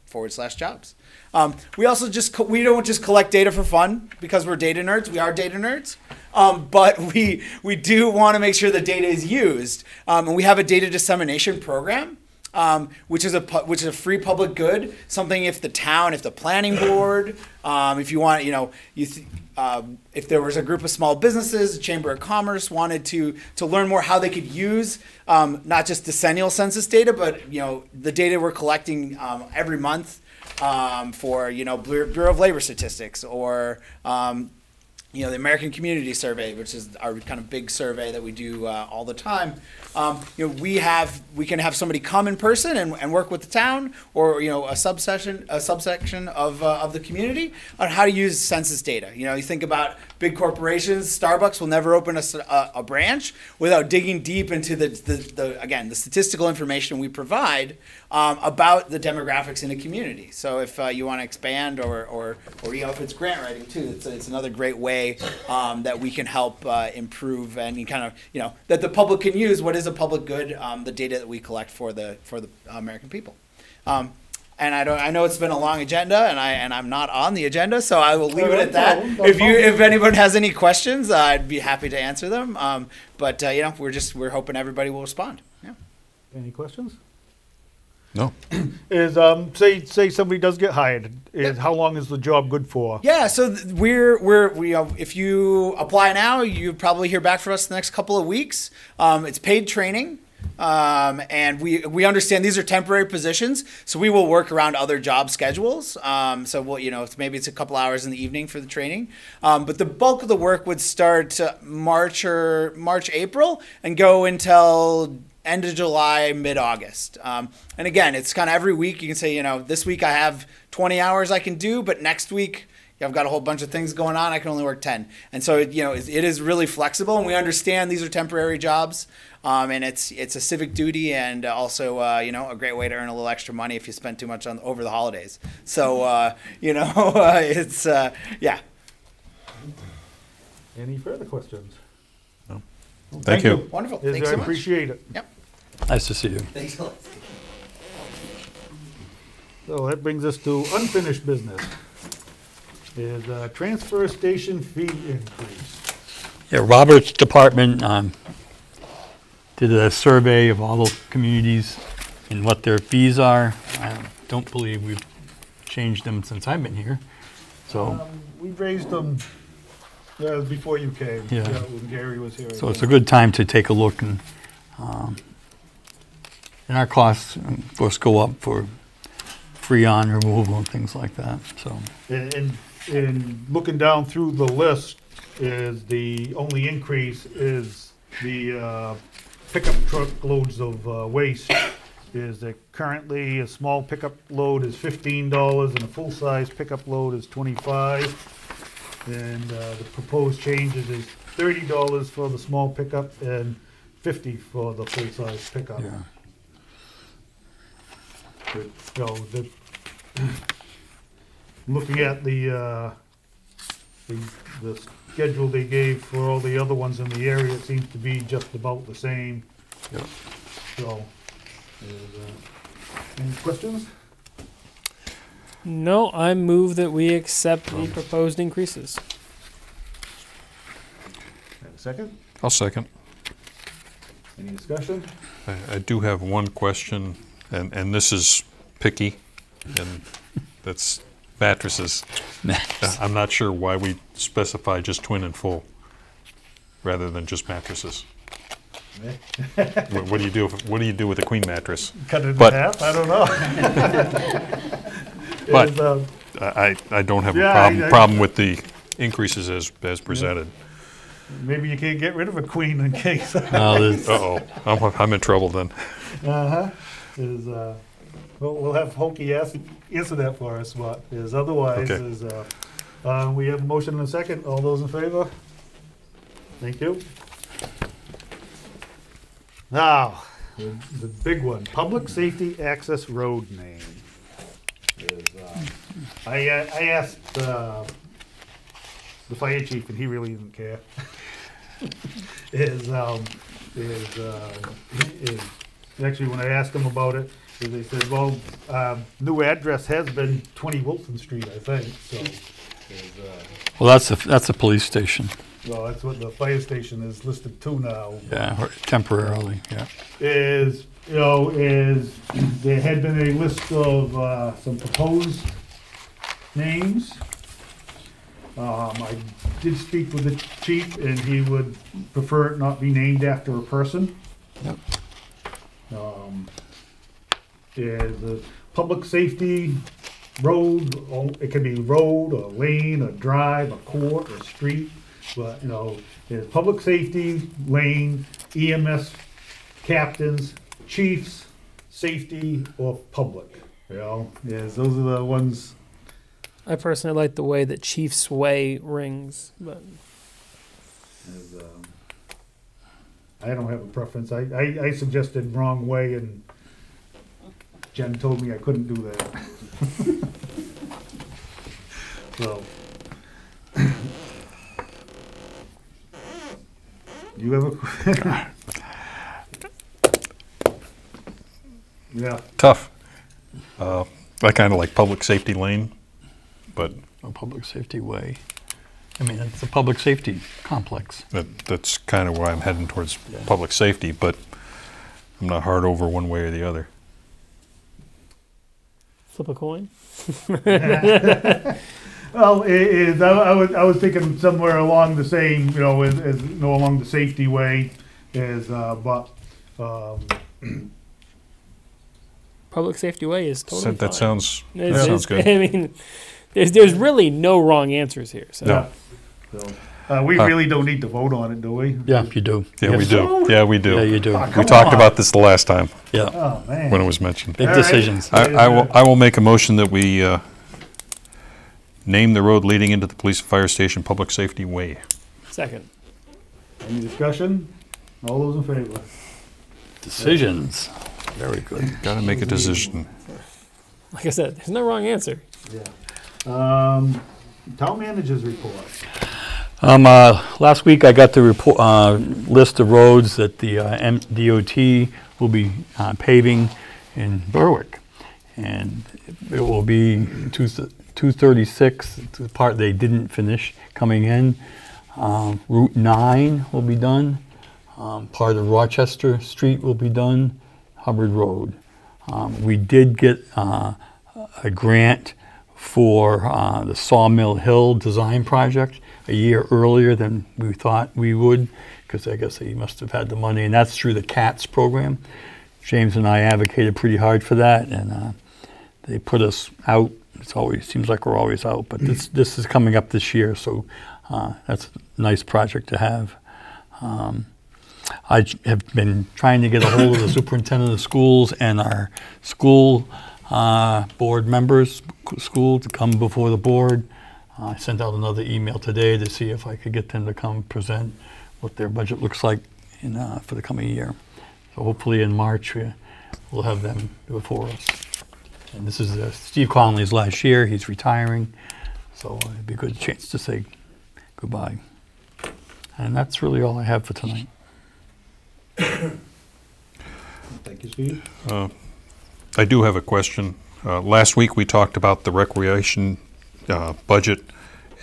forward slash jobs. Um, we also just we don't just collect data for fun because we're data nerds. We are data nerds, um, but we we do want to make sure the data is used, um, and we have a data dissemination program um, which is a pu- which is a free public good. Something if the town, if the planning board, um, if you want, you know, you um, if there was a group of small businesses, chamber of commerce wanted to to learn more how they could use um, not just decennial census data, but you know the data we're collecting um, every month um, for you know Bureau Bureau of Labor Statistics or um, you know, the American Community Survey, which is our kind of big survey that we do uh, all the time. Um, you know, we have we can have somebody come in person and, and work with the town, or you know, a subsection a subsection of uh, of the community on how to use census data. You know, you think about big corporations. Starbucks will never open a branch without digging deep into the, the, the again the statistical information we provide um, about the demographics in a community. So if uh, you want to expand, or, or or you know if it's grant writing too, it's, it's another great way um, that we can help uh, improve and kind of you know that the public can use what is a public good, um, the data that we collect for the for the American people. Um, and I don't. I know it's been a long agenda, and I and I'm not on the agenda, so I will leave it at that. If you, if anyone has any questions, uh, I'd be happy to answer them. Um, but uh, you know, we're just we're hoping everybody will respond. Yeah. Any questions? No. Is, um, say, say somebody does get hired, is, how long is the job good for? Yeah, so th- we're we're we uh, if you apply now, you probably hear back from us the next couple of weeks. Um, it's paid training. Um, and we we understand these are temporary positions, so we will work around other job schedules. Um, so we'll you know it's, maybe it's a couple hours in the evening for the training, um, but the bulk of the work would start uh, March or March April and go until end of July, mid August. Um, and again, it's kind of every week you can say, you know, this week I have 20 hours I can do, but next week I've got a whole bunch of things going on. I can only work 10. And so, it, you know, it, it is really flexible and we understand these are temporary jobs. Um, and it's, it's a civic duty and also, uh, you know, a great way to earn a little extra money if you spend too much on over the holidays. So, uh, you know, uh, it's, uh, yeah. Any further questions? No. Well, Thank you. Wonderful. Is, Thanks I so much. appreciate it. Nice to see you. Thanks a lot. So that brings us to unfinished business. Is, uh, transfer station fee increase. Yeah, Robert's department um, did a survey of all the communities and what their fees are. I don't believe we've changed them since I've been here. So, Um, we raised them, uh, before you came. Yeah. When Gary was here. I so it's a think. good time to take a look and, um, and our costs, of course, go up for freon removal and things like that, so. And, and, and looking down through the list is the only increase is the, uh, pickup truck loads of, uh, waste is that currently a small pickup load is fifteen dollars and a full-size pickup load is twenty-five. And uh, the proposed changes is thirty dollars for the small pickup and fifty for the full-size pickup. Yeah. But, You know, the, looking at the, uh, the, the schedule they gave for all the other ones in the area, it seems to be just about the same. Yep. So, is, uh, any questions? No, I move that we accept the proposed increases. Have a second? I'll second. Any discussion? I, I do have one question, and, and this is picky, and that's mattresses. I'm not sure why we specify just twin and full, rather than just mattresses. What, what do you do, if- what do you do with a queen mattress? Cut it in But- half? I don't know. But- Is, um, I, I I don't have a Yeah, I- problem, I- problem with the increases as, as presented. Maybe you can't get rid of a queen in case. No, Uh-oh, I'm, I'm in trouble then. Uh-huh. Is, uh, well, we'll have Hokey ask, answer that for us, but is otherwise Okay. is, uh, uh, we have a motion and a second. All those in favor? Thank you. Now, the, the big one, public safety access road name. Is, uh, I, uh, I asked, uh, the fire chief and he really didn't care. Is, um, is, uh, is, actually, when I asked them about it, they said, well, um, new address has been twenty Wilson Street, I think, so. uh, Well, that's a, that's a police station, Well, that's what the fire station is listed to now. yeah, or temporarily, yeah. Is, you know, is, there had been a list of, uh, some proposed names. Um, I did speak with the chief and he would prefer it not be named after a person. Yep. Um, is a public safety road, or it can be road, a lane, a drive, a court, a street, but, you know, is public safety, lane, EMS captains, chiefs, safety, or public, you know, is, those are the ones, I personally like the way that Chief's Way rings, but is, um, I don't have a preference, I, I, I suggested wrong way and Jen told me I couldn't do that. So. You have a? Yeah, Tough. Uh, I kind of like public safety lane, but A public safety way. I mean, it's a public safety complex. that, that's kind of why I'm heading towards public safety, but I'm not hard over one way or the other. flip a coin. well, it is, I, I was, I was thinking somewhere along the same, you know, as, as, you know, along the safety way is, uh, but, um, Public Safety Way is totally That- That sounds, that It's- sounds good. I mean, there's there's really no wrong answers here. So No. so, uh, we Uh, really don't need to vote on it, do we? Yeah, you do. Yeah, we Yes. do. Yeah, we do. Yeah, you do. Ah, We come talked on. about this the last time Yeah, Oh, man. when it was mentioned. big All right. decisions. I, I will, I will make a motion that we, uh, name the road leading into the police and fire station Public Safety Way. second, Any discussion? All those in favor? Decisions. Very good. Gotta make a decision. like I said, there's no wrong answer. Yeah. Um, town managers report. Um, uh, last week I got the report, uh, list of roads that the, uh, MDOT will be uh, paving in Berwick. And it will be two, two thirty-six, the part they didn't finish coming in. Um, Route nine will be done. Um, part of Rochester Street will be done, Hubbard Road. Um, we did get, uh, a grant for uh, the Sawmill Hill design project a year earlier than we thought we would, because I guess they must have had the money, and that's through the CATS program. James and I advocated pretty hard for that, and uh, they put us out. It's always seems like we're always out, but this this is coming up this year, so uh, that's a nice project to have. Um, I have been trying to get a hold of the superintendent of schools and our school uh, board members, school to come before the board. I sent out another email today to see if I could get them to come present what their budget looks like in, uh, for the coming year. So hopefully in March, we- we'll have them before us. And this is uh, Steve Conley's last year, he's retiring, so it'd be a good chance to say goodbye. And that's really all I have for tonight. Thank you, Steve. I do have a question. Uh, Last week, we talked about the recreation uh, budget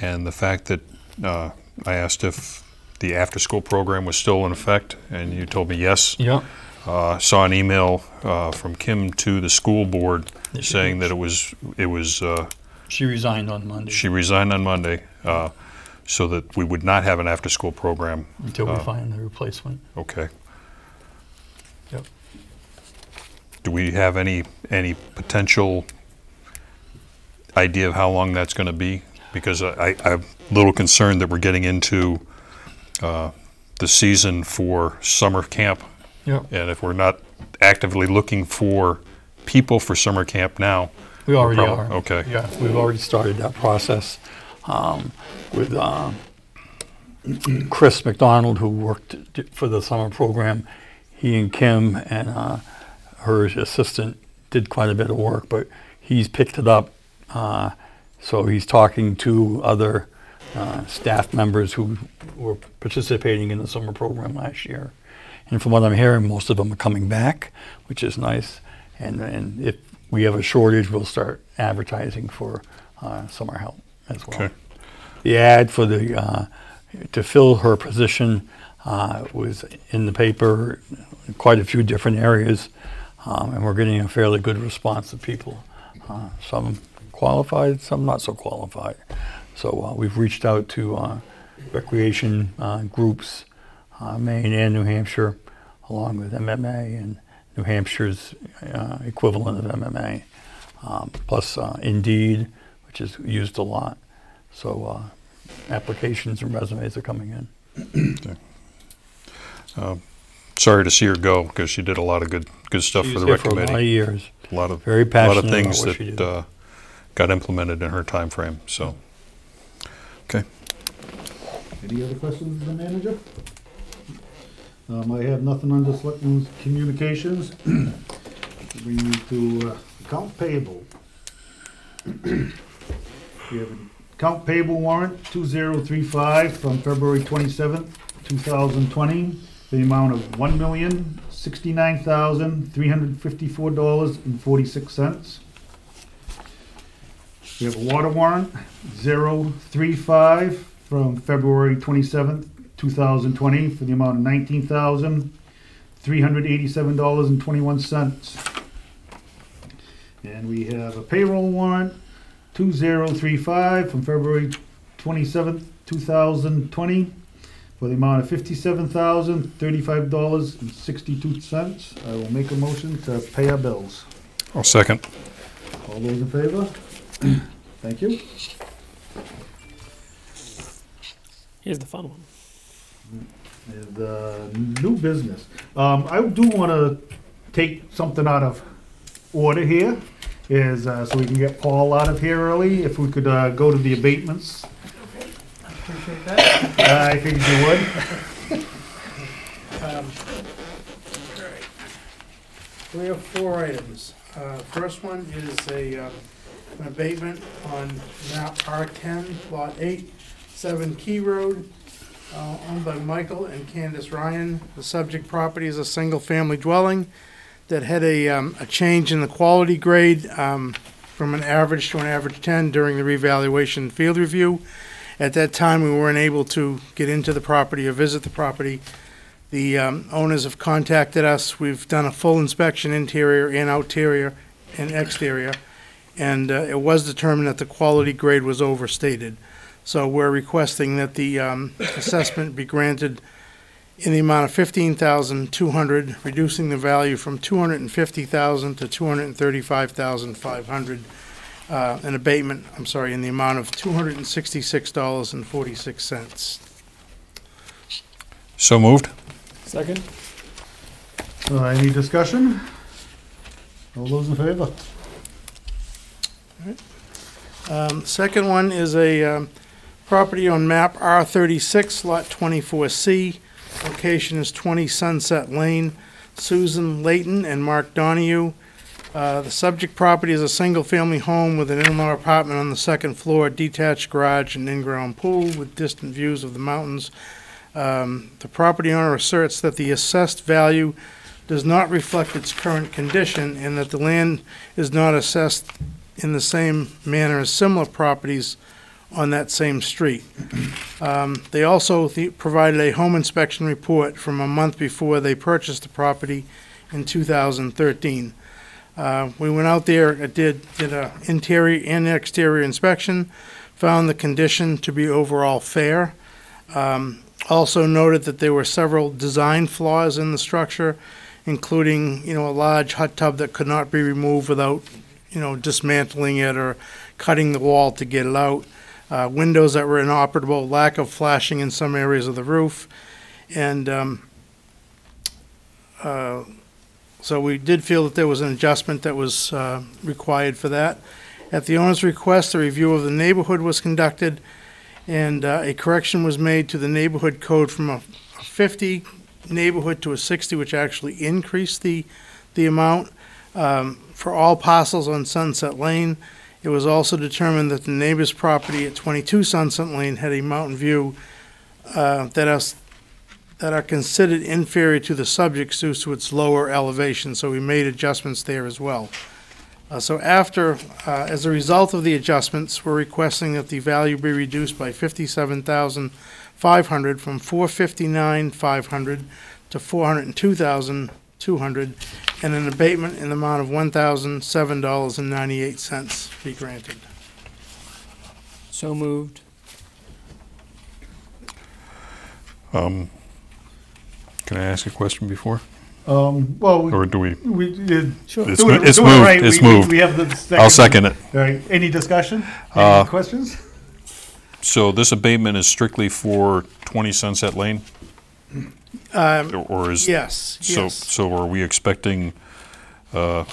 and the fact that uh, I asked if the after-school program was still in effect, and you told me yes. Yeah. Uh, Saw an email uh, from Kim to the school board Yes, saying that it was, it was, uh, She resigned on Monday she resigned on Monday, uh, so that we would not have an after-school program. until we find the replacement. Okay. Yep. Do we have any, any potential idea of how long that's going to be? Because I, I'm a little concerned that we're getting into uh, the season for summer camp. Yep. And if we're not actively looking for people for summer camp now. We already prob- are. okay. Yeah, we've already started that process um, with um, Chris McDonald, who worked d- for the summer program. He and Kim and uh, her assistant did quite a bit of work, but he's picked it up. Uh, so he's talking to other uh, staff members who were participating in the summer program last year. And from what I'm hearing, most of them are coming back, which is nice. And, and if we have a shortage, we'll start advertising for uh, summer help as well. Okay. The ad for the uh, to fill her position uh, was in the paper, in quite a few different areas, um, and we're getting a fairly good response of people. Uh, some qualified, some not so qualified. So uh, we've reached out to uh, recreation uh, groups, uh, Maine and New Hampshire, along with MMA and New Hampshire's uh, equivalent of MMA, um, plus uh, Indeed, which is used a lot. So uh, applications and resumes are coming in. Sorry to see her go because she did a lot of good, good stuff She for the here rec for a lot of years. A lot of, Very a lot passionate of about things what that uh, got implemented in her time frame. so. Okay. Any other questions the manager? Um, I have nothing under selectmen's communications. Bring you to uh, account payable. We have an account payable warrant two zero three five from February twenty-seventh, two thousand twenty, the amount of one million, sixty-nine thousand, three hundred fifty-four dollars and forty-six cents. We have a water warrant, zero three five, from February twenty-seventh, two thousand twenty, for the amount of nineteen thousand, three hundred eighty-seven dollars and twenty-one cents. And we have a payroll warrant, two zero three five, from February twenty-seventh, two thousand twenty, for the amount of fifty-seven thousand, thirty-five dollars and sixty-two cents. I will make a motion to pay our bills. I'll second. All those in favor? Thank you. Here's the fun one. And, uh, new business. Um, I do wanna take something out of order here, is, uh, so we can get Paul out of here early, if we could, uh, go to the abatements. Appreciate that. I figured you would. Um, alright. We have four items. Uh, First one is a, um, an abatement on map R10, lot 8, 7 Key Road, uh, owned by Michael and Candace Ryan. The subject property is a single-family dwelling that had a, um, a change in the quality grade um, from an average to an average 10 during the revaluation field review. At that time, we weren't able to get into the property or visit the property. The um, owners have contacted us. We've done a full inspection interior and exterior and exterior, and uh, it was determined that the quality grade was overstated. So we're requesting that the um, assessment be granted in the amount of 15,200, reducing the value from 250,000 to 235,500. Uh, An abatement, I'm sorry, in the amount of two hundred and sixty-six dollars and forty-six cents. So moved? Second? Uh, any discussion? All those in favor? Um, Second one is a um, property on map R36, lot 24C. Location is 20 Sunset Lane. Susan Layton and Mark Donahue. Uh, The subject property is a single-family home with an in-law apartment on the second floor, detached garage and in-ground pool with distant views of the mountains. Um, The property owner asserts that the assessed value does not reflect its current condition and that the land is not assessed in the same manner as similar properties on that same street. Um, They also th- provided a home inspection report from a month before they purchased the property in 2013. Uh, We went out there, uh, did, did a interior and exterior inspection, found the condition to be overall fair. Um, Also noted that there were several design flaws in the structure, including, you know, a large hot tub that could not be removed without you know, dismantling it or cutting the wall to get it out. Uh, windows that were inoperable, lack of flashing in some areas of the roof. And, um, uh, so we did feel that there was an adjustment that was, uh, required for that. At the owner's request, a review of the neighborhood was conducted and, uh, a correction was made to the neighborhood code from a a fifty neighborhood to a sixty, which actually increased the, the amount um, for all parcels on Sunset Lane. It was also determined that the neighbor's property at 22 Sunset Lane had a mountain view uh, that is, that are considered inferior to the subject due to its lower elevation, so we made adjustments there as well. Uh, So after, uh, as a result of the adjustments, we're requesting that the value be reduced by 57,500 from 459,500 to 402,200 and an abatement in the amount of one thousand seven dollars and ninety-eight cents be granted. So moved. Um, Can I ask a question before? Um, well, we- Or do we? we did. Sure. It's doing mo- it- it's doing it moved, right. it's We- we- moved. We have the 2nd I'll second it. All right, any discussion? Uh, Any questions? So this abatement is strictly for 20 Sunset Lane? Um, Or is? yes, So, yes. so are we expecting uh,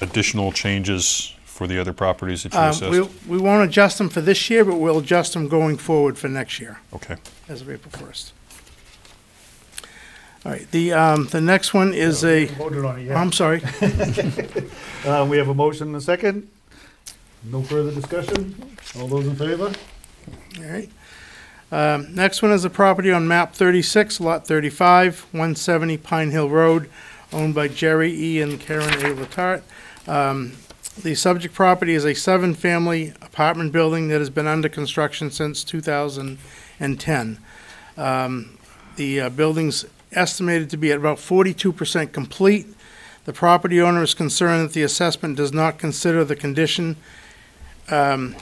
additional changes for the other properties that you Um, assessed? we, we won't adjust them for this year, but we'll adjust them going forward for next year, Okay. as of April first. All right, the, um, the next one is a, Voted on it, yeah. I'm sorry, Uh, we have a motion and a second. No further discussion? All those in favor? all right. Um, next one is a property on map thirty-six, lot thirty-five, one seventy Pine Hill Road, owned by Jerry E. and Karen A. Latart. Um, The subject property is a seven-family apartment building that has been under construction since 2010. Um, The uh, building's estimated to be at about 42% complete. The property owner is concerned that the assessment does not consider the condition um,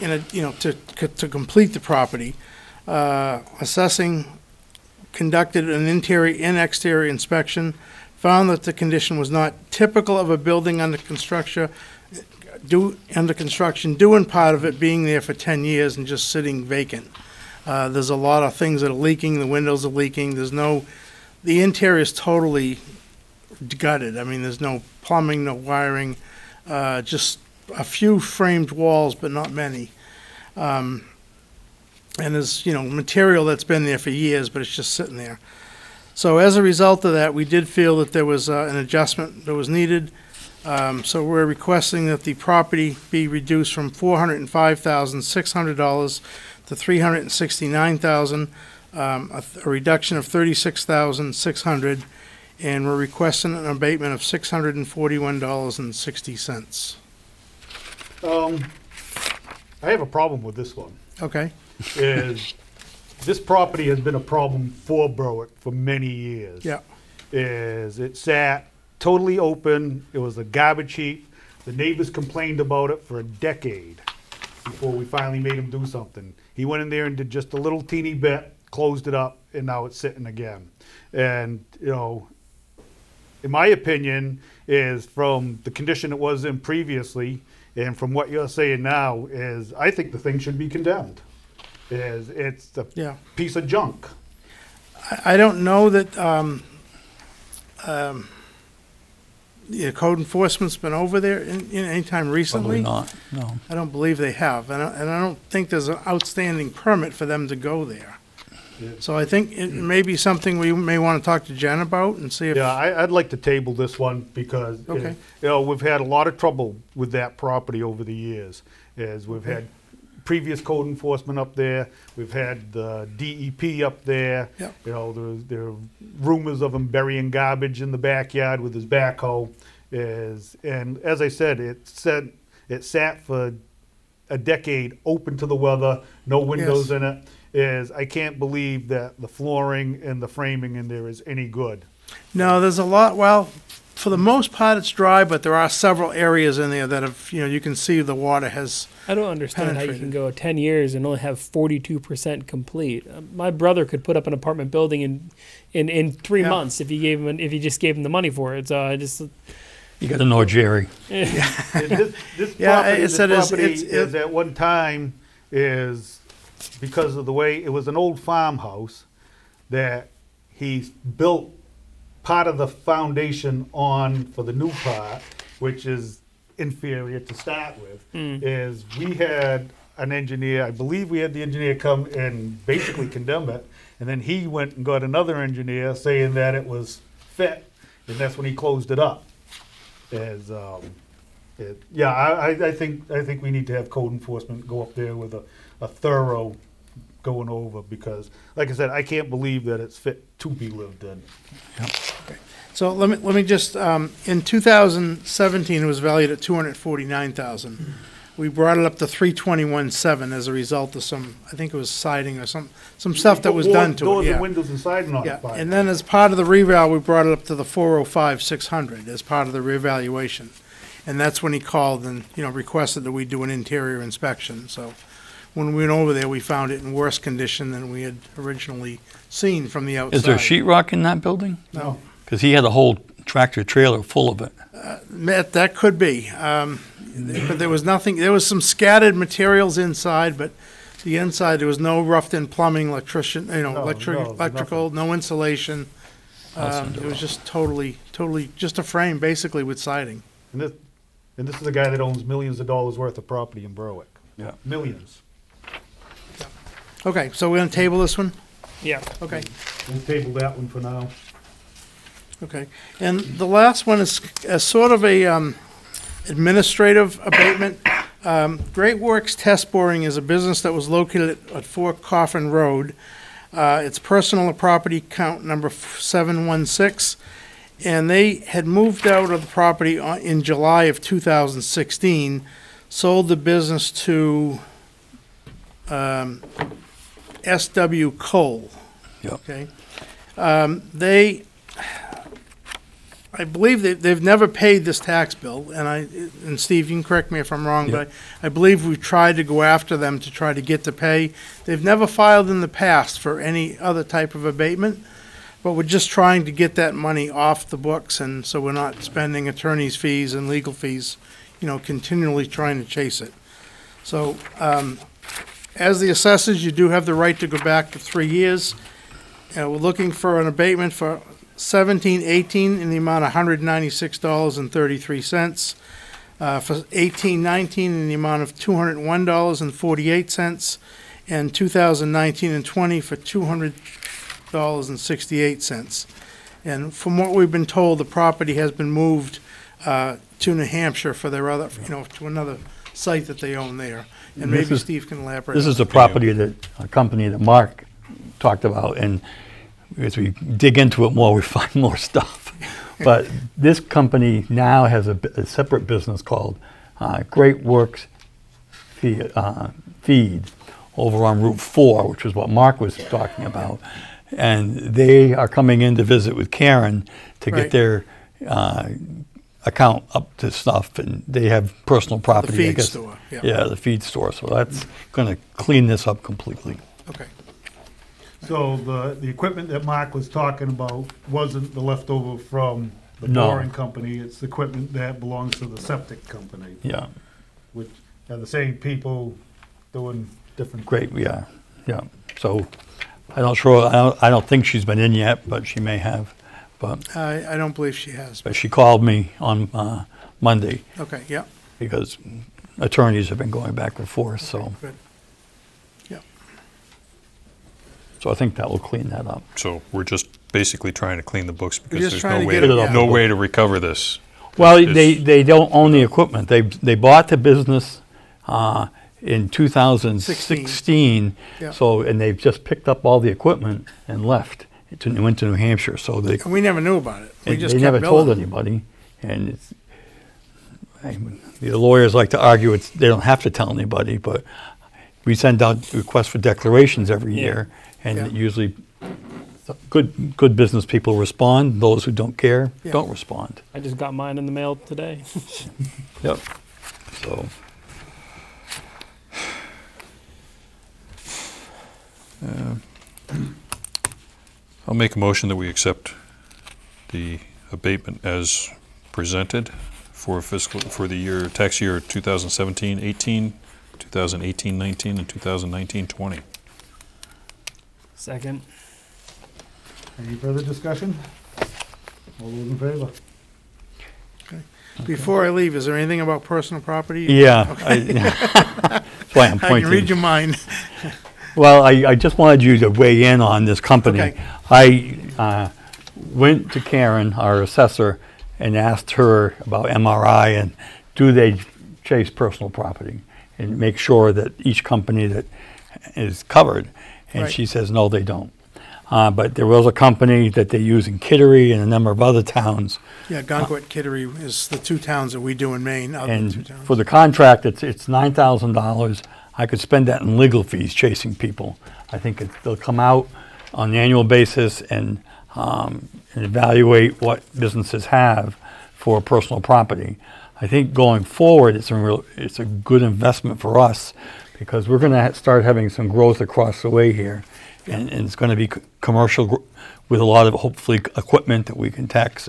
in a, you know, to, to complete the property. Uh, Assessing conducted an interior and exterior inspection, found that the condition was not typical of a building under construction, due, under construction, due in part of it being there for ten years and just sitting vacant. Uh, there's a lot of things that are leaking, the windows are leaking, there's no, the interior is totally gutted. I mean, there's no plumbing, no wiring, uh, just a few framed walls, but not many. Um, and there's, you know, material that's been there for years, but it's just sitting there. So as a result of that, we did feel that there was uh, an adjustment that was needed. Um, So we're requesting that the property be reduced from $405,600 to 369,000, um, a th- a reduction of 36,600, and we're requesting an abatement of $641.60. Um, I have a problem with this one. Okay? Is this property has been a problem for Berwick for many years. Yeah. Is it sat totally open, it was a garbage heap. The neighbors complained about it for a decade before we finally made him do something. He went in there and did just a little teeny bit, closed it up, and now it's sitting again. And, you know, in my opinion, is from the condition it was in previously, and from what you're saying now, is I think the thing should be condemned. Is it's a Yeah. piece of junk. I, I don't know that, um, um, yeah, code enforcement's been over there in, in anytime Probably recently. not, no. I don't believe they have, and I, and I don't think there's an outstanding permit for them to go there. So I think it may be something we may want to talk to Jen about and see if. Yeah, I, I'd like to table this one because, Okay. you know, we've had a lot of trouble with that property over the years. As we've had previous code enforcement up there, we've had uh, the DEP up there. Yep. You know, there, there are rumors of him burying garbage in the backyard with his backhoe. Is, and as I said, it said, it sat for a decade open to the weather, no windows Yes. in it. Is, I can't believe that the flooring and the framing in there is any good. No, there's a lot, well, for the most part, it's dry, but there are several areas in there that have, you know, you can see the water has, I don't understand how you can go 10 years and only have 42% complete. Uh, My brother could put up an apartment building in in, in 3 Yeah. months if you gave him an, if he just gave him the money for it. So I just You gotta know Jerry. And this, this Yeah, property, it this said it's- property it's- is at one time is because of the way it was an old farmhouse that he built part of the foundation on for the new part, which is inferior to start with. Is we had an engineer, I believe we had the engineer come and basically condemn it, and then he went and got another engineer saying that it was fit, and that's when he closed it up. As um, it, yeah, I, I, I think I think we need to have code enforcement go up there with a, a thorough going over because, like I said, I can't believe that it's fit to be lived in. so let me, let me just, um, in two thousand seventeen, it was valued at two hundred forty-nine thousand. We brought it up to three twenty-one seven as a result of some, I think it was siding or some, some stuff that was Doors- done to Doors it, and yeah. windows and siding on Yeah, it. fine. and then as part of the reval, we brought it up to the four oh five, six hundred as part of the revaluation. And that's when he called and, you know, requested that we do an interior inspection, so when we went over there, we found it in worse condition than we had originally seen from the outside. Is there sheetrock in that building? No. Because he had a whole tractor trailer full of it. That, that could be, um, but there was nothing, there was some scattered materials inside, but the inside, there was no roughed-in plumbing, electrician, you know, No, electric, no, electrical, no insulation. Um, it was just totally, totally, just a frame, basically with siding. And this, and this is a guy that owns millions of dollars worth of property in Berwick. Yeah. Millions. Okay, so we're gonna table this one? yeah. Okay, We'll table that one for now. okay. And the last one is a sort of a, um, administrative abatement. Um, Great Works Test Boring is a business that was located at- at Four Coffin Road. Uh, It's personal property count number 716, and they had moved out of the property on- in July of 2016, sold the business to um, SW Cole. Yep. Okay? Um, They, I believe that they've never paid this tax bill, and I, and Steve, you can correct me if I'm wrong, but I believe we've tried to go after them to try to get to pay. They've never filed in the past for any other type of abatement, but we're just trying to get that money off the books, and so we're not spending attorney's fees and legal fees, you know, continually trying to chase it. So, um, as the assessors, you do have the right to go back to three years. Uh, we're looking for an abatement for seventeen, eighteen in the amount of hundred ninety-six dollars and thirty-three cents. Uh, for eighteen, nineteen in the amount of two hundred one dollars and forty-eight cents. And two thousand nineteen and twenty for two hundred dollars and sixty-eight cents. And from what we've been told, the property has been moved, uh, to New Hampshire for their other, you know, to another site that they own there. And This maybe is- Steve can elaborate. This on is the property that, a company that Mark talked about, and as we dig into it more, we find more stuff. But this company now has a separate business called uh, Great Works Feed, uh, Feed over on Route 4, which is what Mark was talking about. And they are coming in to visit with Karen to Right. get their uh, account up to stuff, and they have personal property. I feed guess. store, yeah. Yeah, the feed store. So that's going to clean this up completely. Okay. So the, the equipment that Mark was talking about wasn't the leftover from the No. boring company. It's the equipment that belongs to the septic company, Yeah, which are the same people doing different. great. Yeah, yeah. So I don't sure, I don't, I don't think she's been in yet, but she may have. But, I, I don't believe she has. but she called me on, uh, Monday Okay, yeah, because attorneys have been going back and forth, so, good. Yeah, so I think that will clean that up. So we're just basically trying to clean the books because just there's trying no to way, get it to- no way to recover this. Well, It's- they, they don't own the equipment. They, they bought the business, uh, in two thousand sixteen. Yeah. So, and they've just picked up all the equipment and left to, went to New Hampshire, so they, and we never knew about it. We And just They kept never told anybody, and it's, I- the lawyers like to argue it's, they don't have to tell anybody, but we send out requests for declarations every Yeah. year, and Yeah. usually, good, good business people respond, those who don't care, Yeah. don't respond. I just got mine in the mail today. Yep. So, uh, I'll make a motion that we accept the abatement as presented for fiscal, for the year, tax year 2017-18, 2018-19, and 2019-20. Second. Any further discussion? All those in favor? Okay. Before I leave, is there anything about personal property? yeah. I- That's why I'm I can pointing. read your mind. Well, I, I just wanted you to weigh in on this company. Okay. I uh, went to Karen, our assessor, and asked her about MRI and do they chase personal property and make sure that each company that is covered. And Right. she says, no, they don't. Uh, but there was a company that they use in Kittery and a number of other towns. Yeah, Ogunquit, Kittery is the two towns that we do in Maine, other than two And towns. for the contract, it's, it's nine thousand dollars. I could spend that in legal fees chasing people. I think it, they'll come out on an annual basis and, um, and evaluate what businesses have for personal property. I think going forward, it's a real, it's a good investment for us because we're gonna ha- start having some growth across the way here. And, and it's gonna be c- commercial gr- with a lot of hopefully equipment that we can tax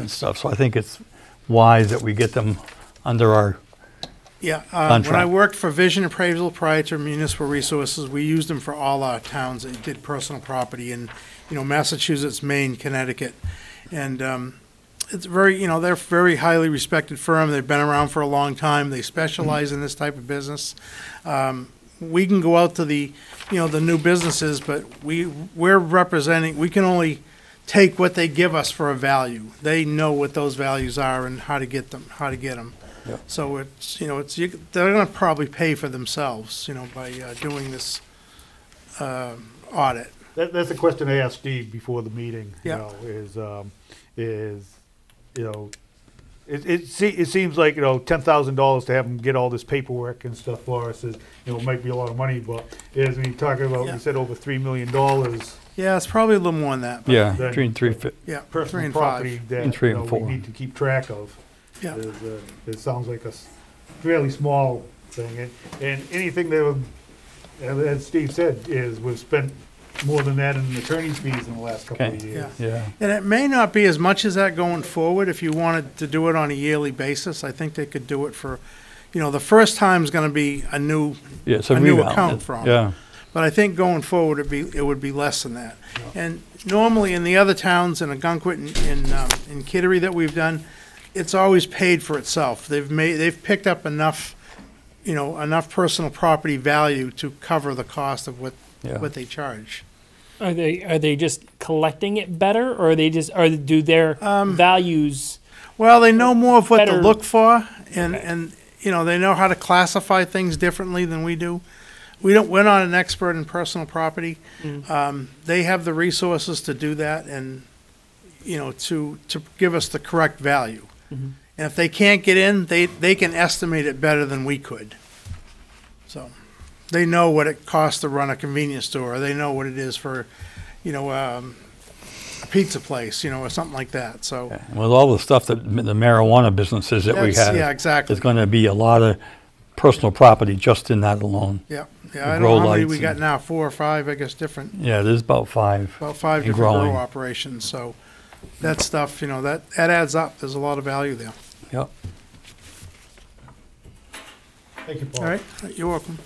and stuff. So I think it's wise that we get them under our, Yeah, uh, when I contract. worked for Vision Appraisal prior to Municipal Resources, we used them for all our towns that did personal property in, you know, Massachusetts, Maine, Connecticut. And, um, it's very, you know, they're a very highly respected firm. They've been around for a long time. They specialize in this type of business. Um, we can go out to the, you know, the new businesses, but we, we're representing, we can only take what they give us for a value. They know what those values are and how to get them, how to get them. Yep. So it's, you know, it's, you- they're gonna probably pay for themselves, you know, by, uh, doing this, um, audit. That, that's a question I asked Steve before the meeting, you Yeah. know, is, um, is, you know, it, it se- it seems like, you know, ten thousand dollars to have them get all this paperwork and stuff for us is, you know, might be a lot of money, but is when you're talking about, Yeah. you said over three million dollars Yeah, it's probably a little more than that. but- yeah, Then- between three, fi- Yeah, three personal and property five. that, And three you know, and we four. need to keep track of. Yeah, is, uh, it sounds like a s- fairly small thing, and, and anything that, would- as as Steve said, is we've spent more than that in attorney's fees in the last couple of Okay. years. yeah. and it may not be as much as that going forward. If you wanted to do it on a yearly basis, I think they could do it for, you know, the first time's gonna be a new, Yeah, it's a A new rebound. account from. Yeah, but I think going forward, it'd be, it would be less than that. And normally in the other towns, in Ogunquit and in, um, in Kittery that we've done, it's always paid for itself. They've made, they've picked up enough, you know, enough personal property value to cover the cost of what, yeah. what they charge. Are they are they just collecting it better, or are they just or do their values? Well, they know more of what to Better- look for, and, Okay. and, you know, they know how to classify things differently than we do. We don't, we're not an expert in personal property. Um, they have the resources to do that and, you know, to, to give us the correct value. And if they can't get in, they, they can estimate it better than we could. So, they know what it costs to run a convenience store, they know what it is for, you know, um, a pizza place, you know, or something like that, so. With all the stuff that the marijuana businesses that we That's- have. Yeah, exactly. There's gonna be a lot of personal property just in that alone. Yeah, yeah, I don't grow know how many lights we got and- now, four or five, I guess, different, Yeah, there's about five. about five And different growing. grow operations, so that stuff, you know, that, that adds up, there's a lot of value there. Yep. Thank you, Paul. All right, you're welcome.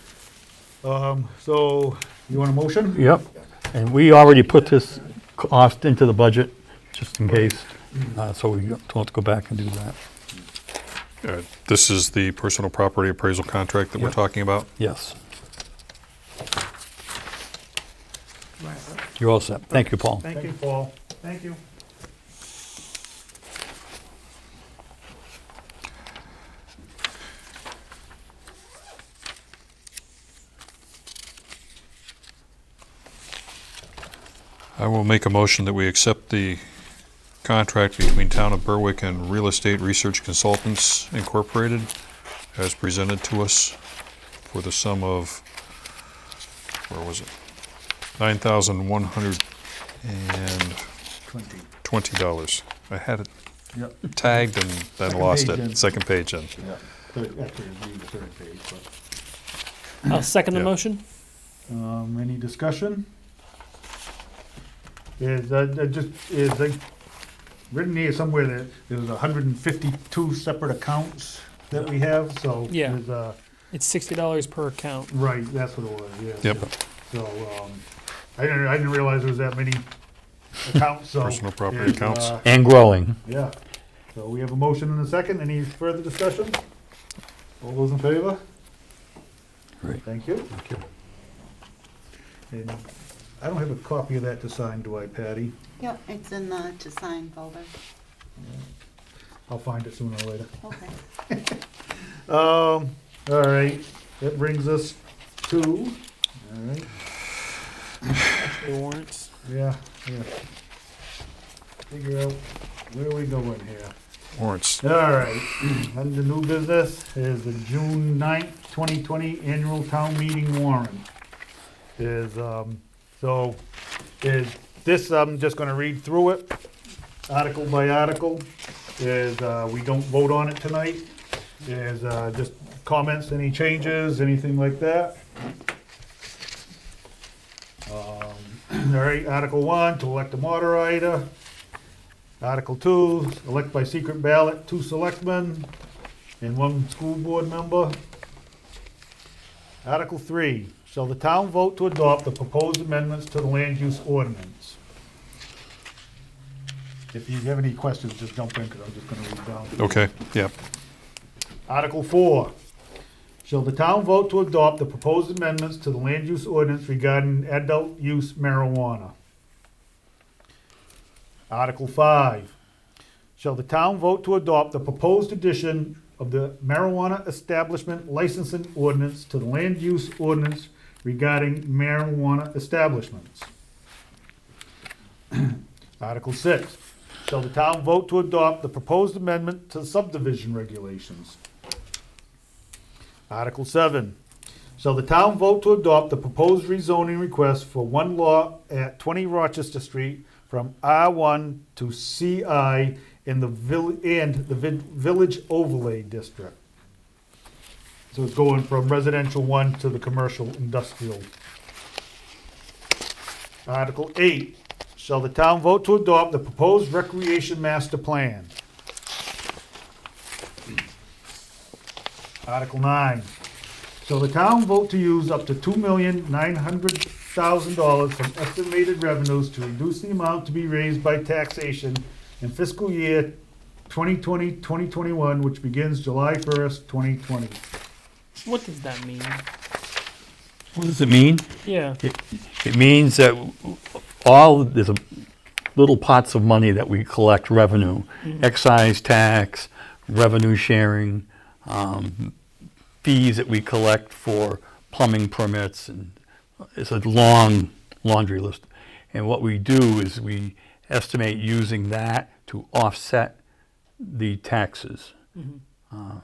Um, so, you want a motion? Yep. And we already put this cost into the budget, just in case, uh, so we don't have to go back and do that. Uh, This is the personal property appraisal contract that we're Yep. talking about? Yes. You're all set. Thank you, Paul. Thank you, Paul. Thank you. I will make a motion that we accept the contract between Town of Berwick and Real Estate Research Consultants Incorporated as presented to us for the sum of, where was it? Nine thousand one hundred and Twenty. twenty dollars. I had it Yep. tagged and then Second lost page it. Second page in. Yeah. Third, actually, it'd the third page, but. I'll second the Yeah. motion. Um, any discussion? Is, uh, uh, just, is, like, written here somewhere that there's hundred and fifty-two separate accounts that we have, so. Yeah. there's, uh, It's sixty dollars per account. Right, that's what it was, yeah. Yep. So, um, I didn't, I didn't realize there was that many accounts, so. Personal property is, accounts. uh, And growing. Yeah, so we have a motion and a second, any further discussion? All those in favor? Great. Thank you. Thank you. And I don't have a copy of that to sign, do I, Patty? Yep, it's in the to sign folder. I'll find it sooner or later. Okay. Um, all right, that brings us to, all right, The warrants. yeah, yeah. Figure out where we going here. Warrants. All right, under new business is the June 9th, twenty twenty annual town meeting warrant. Is, um, so, is, this, I'm just gonna read through it, article by article. Is, uh, we don't vote on it tonight. Is, uh, just comments, any changes, anything like that. Um, all right, Article one, to elect a moderator. Article two, elect by secret ballot two selectmen and one school board member. Article three, shall the town vote to adopt the proposed amendments to the land use ordinance? If you have any questions, just jump in, because I'm just gonna read down. Okay, yeah. Article four, shall the town vote to adopt the proposed amendments to the land use ordinance regarding adult use marijuana? Article five, shall the town vote to adopt the proposed addition of the marijuana establishment licensing ordinance to the land use ordinance regarding marijuana establishments? Article six, shall the town vote to adopt the proposed amendment to subdivision regulations? Article seven, shall the town vote to adopt the proposed rezoning request for one lot at twenty Rochester Street from R one to CI in the vill- and the vi- village overlay district? So it's going from residential one to the commercial industrial. Article eight, shall the town vote to adopt the proposed recreation master plan? Article nine, shall the town vote to use up to two million nine hundred thousand dollars from estimated revenues to reduce the amount to be raised by taxation in fiscal year 2020-2021, which begins July first, twenty twenty? What does that mean? What does it mean? Yeah. It means that all, there's a little pots of money that we collect revenue, excise tax, revenue sharing, um, fees that we collect for plumbing permits, and it's a long laundry list. And what we do is we estimate using that to offset the taxes uh,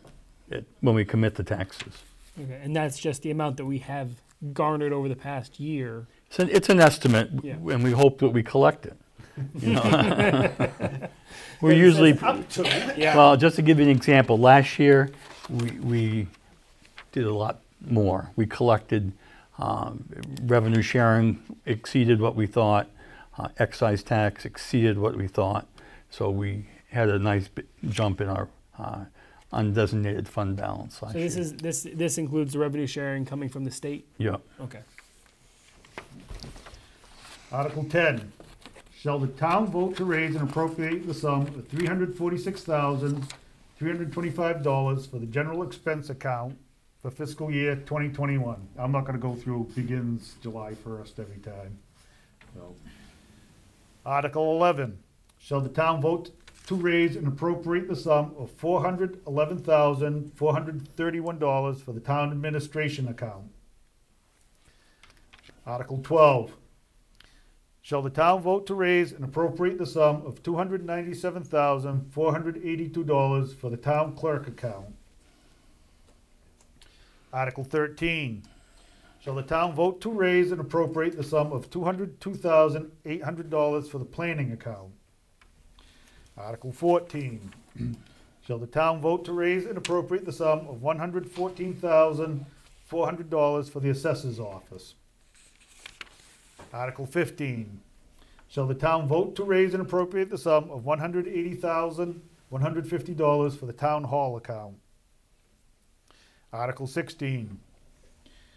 it- when we commit the taxes. Okay, and that's just the amount that we have garnered over the past year. It's an, it's an estimate, Yeah. and we hope that we collect it. you know. We're usually, Yeah. well, just to give you an example, last year, we, we did a lot more. We collected, um, revenue sharing exceeded what we thought, uh, excise tax exceeded what we thought. So we had a nice bi- jump in our, uh, undesignated fund balance last So year. this is this this includes the revenue sharing coming from the state. Yeah. Okay. Article ten, shall the town vote to raise and appropriate the sum of three hundred forty-six thousand, three hundred twenty-five dollars for the general expense account for fiscal year twenty twenty-one? I'm not gonna go through, begins July first every time, so. Article eleven, shall the town vote to raise and appropriate the sum of four hundred eleven thousand, four hundred thirty-one dollars for the town administration account? Article twelve, shall the town vote to raise and appropriate the sum of two hundred ninety-seven thousand, four hundred eighty-two dollars for the town clerk account? Article thirteen, shall the town vote to raise and appropriate the sum of two hundred two thousand, eight hundred dollars for the planning account? Article fourteen, shall the town vote to raise and appropriate the sum of one hundred fourteen thousand, four hundred dollars for the assessor's office? Article fifteen, shall the town vote to raise and appropriate the sum of one hundred eighty thousand, one hundred fifty dollars for the town hall account? Article sixteen,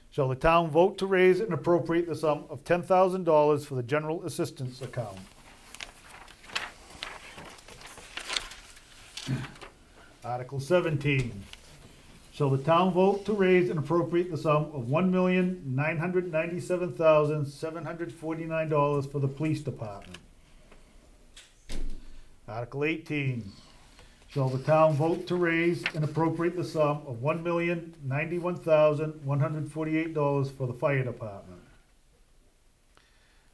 shall the town vote to raise and appropriate the sum of ten thousand dollars for the general assistance account? Article seventeen, shall the town vote to raise and appropriate the sum of one million, nine hundred ninety-seven thousand, seven hundred forty-nine dollars for the police department? Article eighteen, shall the town vote to raise and appropriate the sum of one million, ninety-one thousand, one hundred forty-eight dollars for the fire department?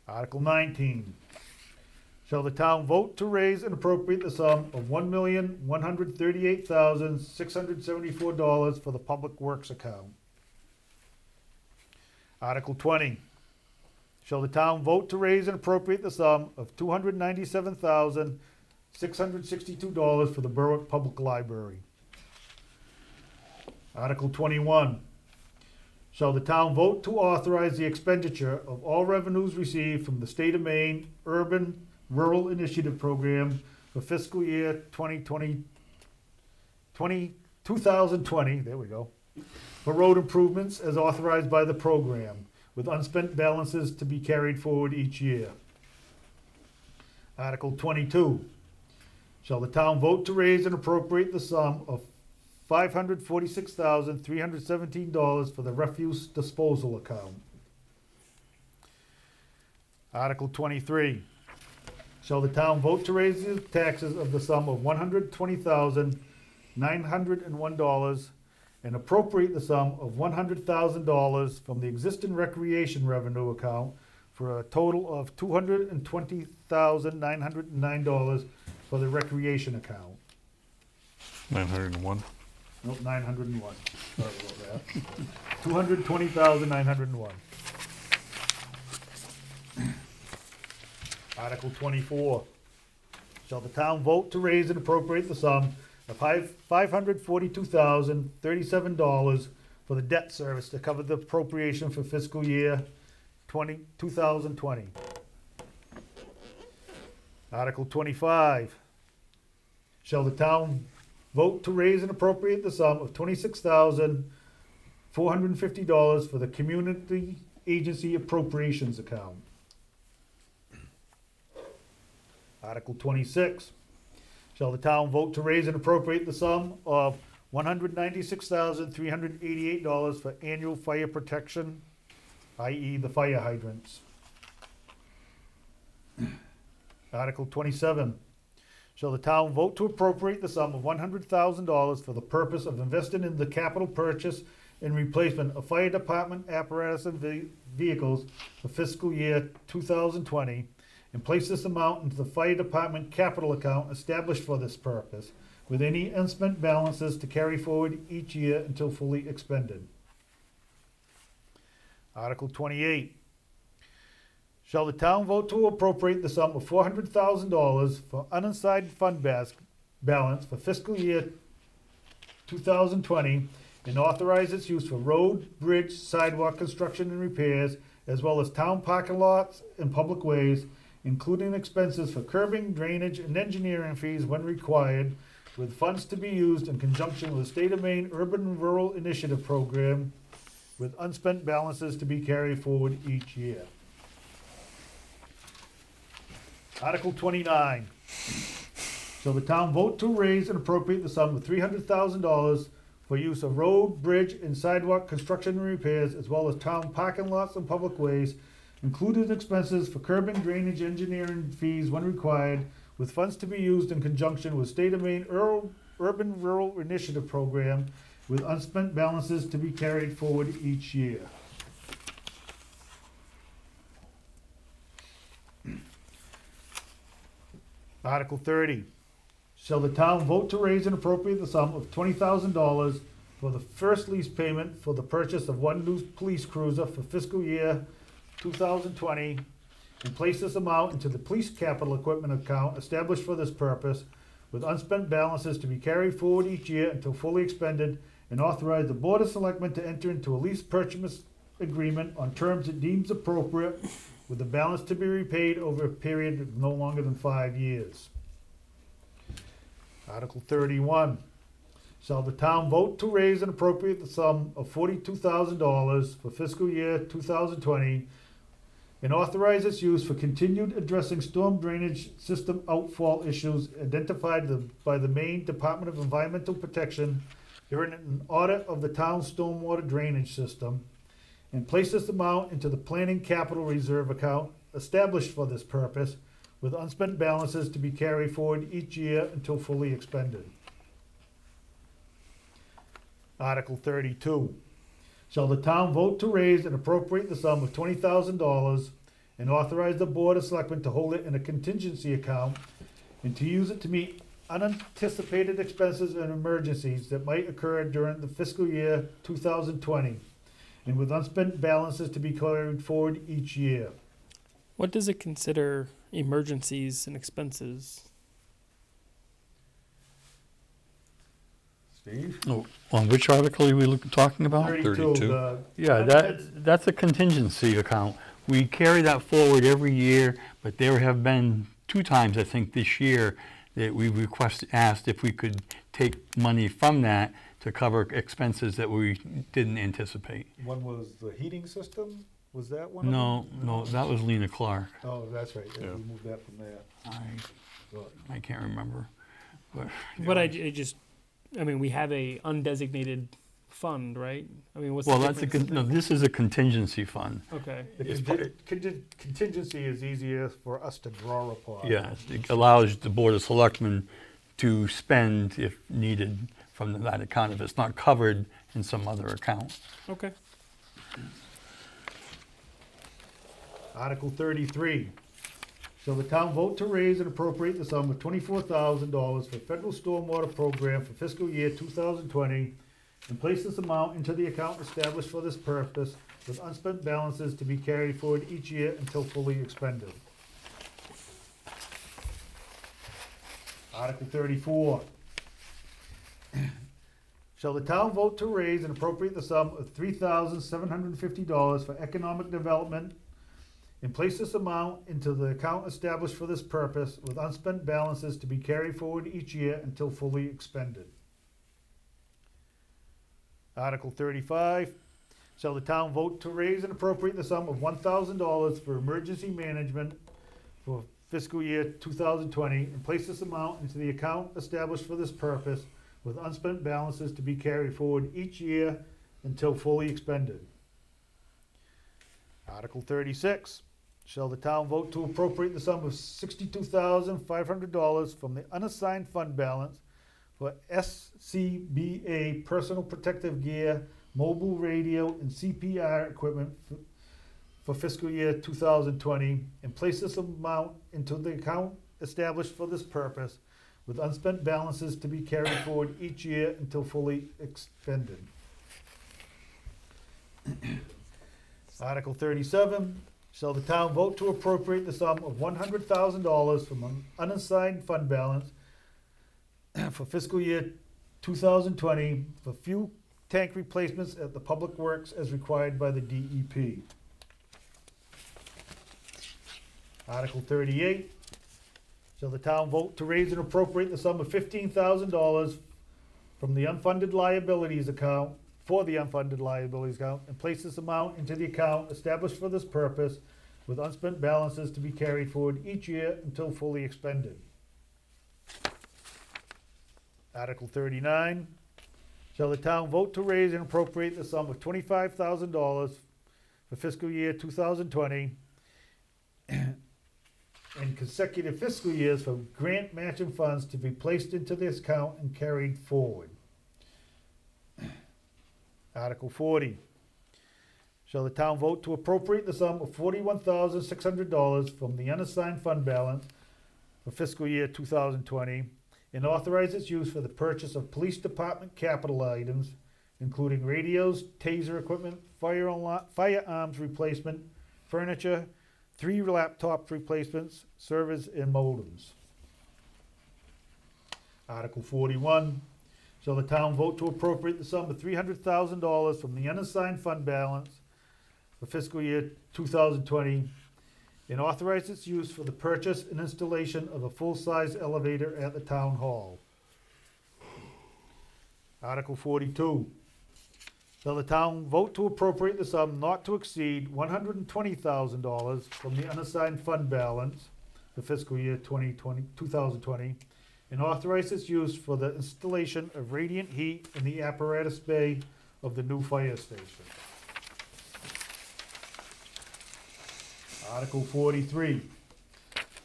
Article nineteen, shall the town vote to raise and appropriate the sum of one million, one hundred thirty-eight thousand, six hundred seventy-four dollars for the public works account? Article twenty, shall the town vote to raise and appropriate the sum of two hundred ninety-seven thousand, six hundred sixty-two dollars for the Berwick Public Library? Article twenty-one, shall the town vote to authorize the expenditure of all revenues received from the state of Maine Urban Rural Initiative Program for fiscal year 2020, 20 2020, there we go, for road improvements as authorized by the program, with unspent balances to be carried forward each year. Article 22, shall the town vote to raise and appropriate the sum of $546,317 for the refuse disposal account? Article 23, Shall the town vote to raise the taxes of the sum of one hundred twenty thousand, nine hundred and one dollars and appropriate the sum of one hundred thousand dollars from the existing recreation revenue account for a total of two hundred and twenty thousand, nine hundred and nine dollars for the recreation account? Nine hundred and one. Nope, nine hundred and one. Sorry about that. Two hundred twenty thousand, nine hundred and one. Article twenty-four. Shall the town vote to raise and appropriate the sum of five, hundred forty-two thousand, thirty-seven dollars for the debt service to cover the appropriation for fiscal year twenty, two thousand twenty? Article twenty-five. Shall the town vote to raise and appropriate the sum of twenty-six thousand, four hundred and fifty dollars for the community agency appropriations account? Article twenty-six, shall the town vote to raise and appropriate the sum of one hundred ninety-six thousand, three hundred eighty-eight dollars for annual fire protection, i.e. the fire hydrants? Article twenty-seven, shall the town vote to appropriate the sum of one hundred thousand dollars for the purpose of investing in the capital purchase and replacement of fire department apparatus and ve- vehicles for fiscal year two thousand twenty, and place this amount into the fire department capital account established for this purpose, with any unspent balances to carry forward each year until fully expended. Article twenty-eight. Shall the town vote to appropriate the sum of four hundred thousand dollars for unassigned fund bas- balance for fiscal year two thousand twenty and authorize its use for road, bridge, sidewalk construction and repairs, as well as town parking lots and public ways, including expenses for curbing, drainage, and engineering fees when required, with funds to be used in conjunction with the State of Maine Urban and Rural Initiative Program, with unspent balances to be carried forward each year. Article twenty-nine. Shall the town vote to raise and appropriate the sum of three hundred thousand dollars for use of road, bridge, and sidewalk construction and repairs, as well as town parking lots and public ways, including expenses for curbing, drainage, engineering fees when required, with funds to be used in conjunction with State of Maine Ur- Urban Rural Initiative Program, with unspent balances to be carried forward each year. Article thirty. Shall the town vote to raise and appropriate the sum of twenty thousand dollars for the first lease payment for the purchase of one new police cruiser for fiscal year two thousand twenty, and place this amount into the police capital equipment account established for this purpose, with unspent balances to be carried forward each year until fully expended, and authorize the Board of Selectmen to enter into a lease purchase agreement on terms it deems appropriate, with the balance to be repaid over a period of no longer than five years. Article thirty-one. Shall the town vote to raise and appropriate the sum of forty-two thousand dollars for fiscal year two thousand twenty and authorize its use for continued addressing storm drainage system outfall issues identified the- by the Maine Department of Environmental Protection during an audit of the town's stormwater drainage system, and place this amount into the planning capital reserve account established for this purpose, with unspent balances to be carried forward each year until fully expended. Article thirty-two. Shall the town vote to raise and appropriate the sum of twenty thousand dollars and authorize the Board of Selectmen to hold it in a contingency account and to use it to meet unanticipated expenses and emergencies that might occur during the fiscal year two thousand twenty, and with unspent balances to be carried forward each year. What does it consider emergencies and expenses? Steve? Oh, On which article are we look- talking about? Thirty-two, 32. the. Yeah, that, that's a contingency account. We carry that forward every year, but there have been two times, I think, this year that we requested, asked if we could take money from that to cover expenses that we didn't anticipate. One was the heating system, was that one of them? No, no, that was Lena Clark. Oh, that's right, yeah, Yeah. we moved that from there. I, So, I can't remember. But But I, I just, I mean, we have a undesignated fund, right? I mean, what's Well, the that's a, difference? con- no, this is a contingency fund. Okay. The It's conti- conti- contingency is easier for us to draw upon. Yeah, it allows the Board of Selectmen to spend if needed from that account if it's not covered in some other account. Okay. Article thirty-three. Shall the town vote to raise and appropriate the sum of twenty-four thousand dollars for federal stormwater program for fiscal year two thousand twenty and place this amount into the account established for this purpose with unspent balances to be carried forward each year until fully expended. Article thirty-four. Shall the town vote to raise and appropriate the sum of three thousand seven hundred and fifty dollars for economic development and place this amount into the account established for this purpose with unspent balances to be carried forward each year until fully expended. Article thirty-five, shall the town vote to raise and appropriate the sum of one thousand dollars for emergency management for fiscal year two thousand twenty and place this amount into the account established for this purpose with unspent balances to be carried forward each year until fully expended. Article thirty-six, shall the town vote to appropriate the sum of sixty-two thousand five hundred dollars from the unassigned fund balance for SCBA personal protective gear, mobile radio, and CPR equipment for- for fiscal year two thousand twenty, and place this amount into the account established for this purpose with unspent balances to be carried forward each year until fully expended. Article thirty-seven, shall the town vote to appropriate the sum of one hundred thousand dollars from an unassigned fund balance for fiscal year two thousand twenty for fuel tank replacements at the Public Works as required by the DEP. Article thirty-eight, shall the town vote to raise and appropriate the sum of fifteen thousand dollars from the unfunded liabilities account, for the unfunded liabilities account, and place this amount into the account established for this purpose with unspent balances to be carried forward each year until fully expended. Article thirty-nine, shall the town vote to raise and appropriate the sum of twenty-five thousand dollars for fiscal year two thousand twenty and consecutive fiscal years for grant matching funds to be placed into this account and carried forward. Article forty, shall the town vote to appropriate the sum of forty-one thousand six hundred dollars from the unassigned fund balance for fiscal year two thousand twenty and authorize its use for the purchase of police department capital items, including radios, taser equipment, fire alarm, firearms replacement, furniture, three laptop replacements, servers, and modems. Article forty-one, shall the town vote to appropriate the sum of three hundred thousand dollars from the unassigned fund balance for fiscal year two thousand twenty and authorize its use for the purchase and installation of a full-size elevator at the town hall. Article forty-two. Shall the town vote to appropriate the sum not to exceed one hundred and twenty thousand dollars from the unassigned fund balance for fiscal year 2020 2020, and authorize its use for the installation of radiant heat in the apparatus bay of the new fire station. Article forty-three.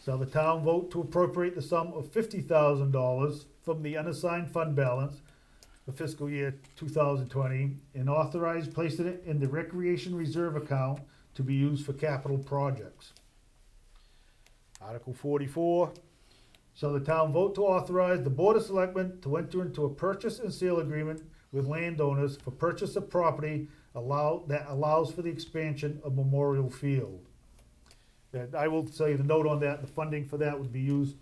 Shall the town vote to appropriate the sum of fifty thousand dollars from the unassigned fund balance for fiscal year two thousand twenty and authorize placing it in the recreation reserve account to be used for capital projects? Article forty-four. Shall the town vote to authorize the Board of Selectmen to enter into a purchase and sale agreement with landowners for purchase of property allow, that allows for the expansion of Memorial Field? And I will say the note on that, the funding for that would be used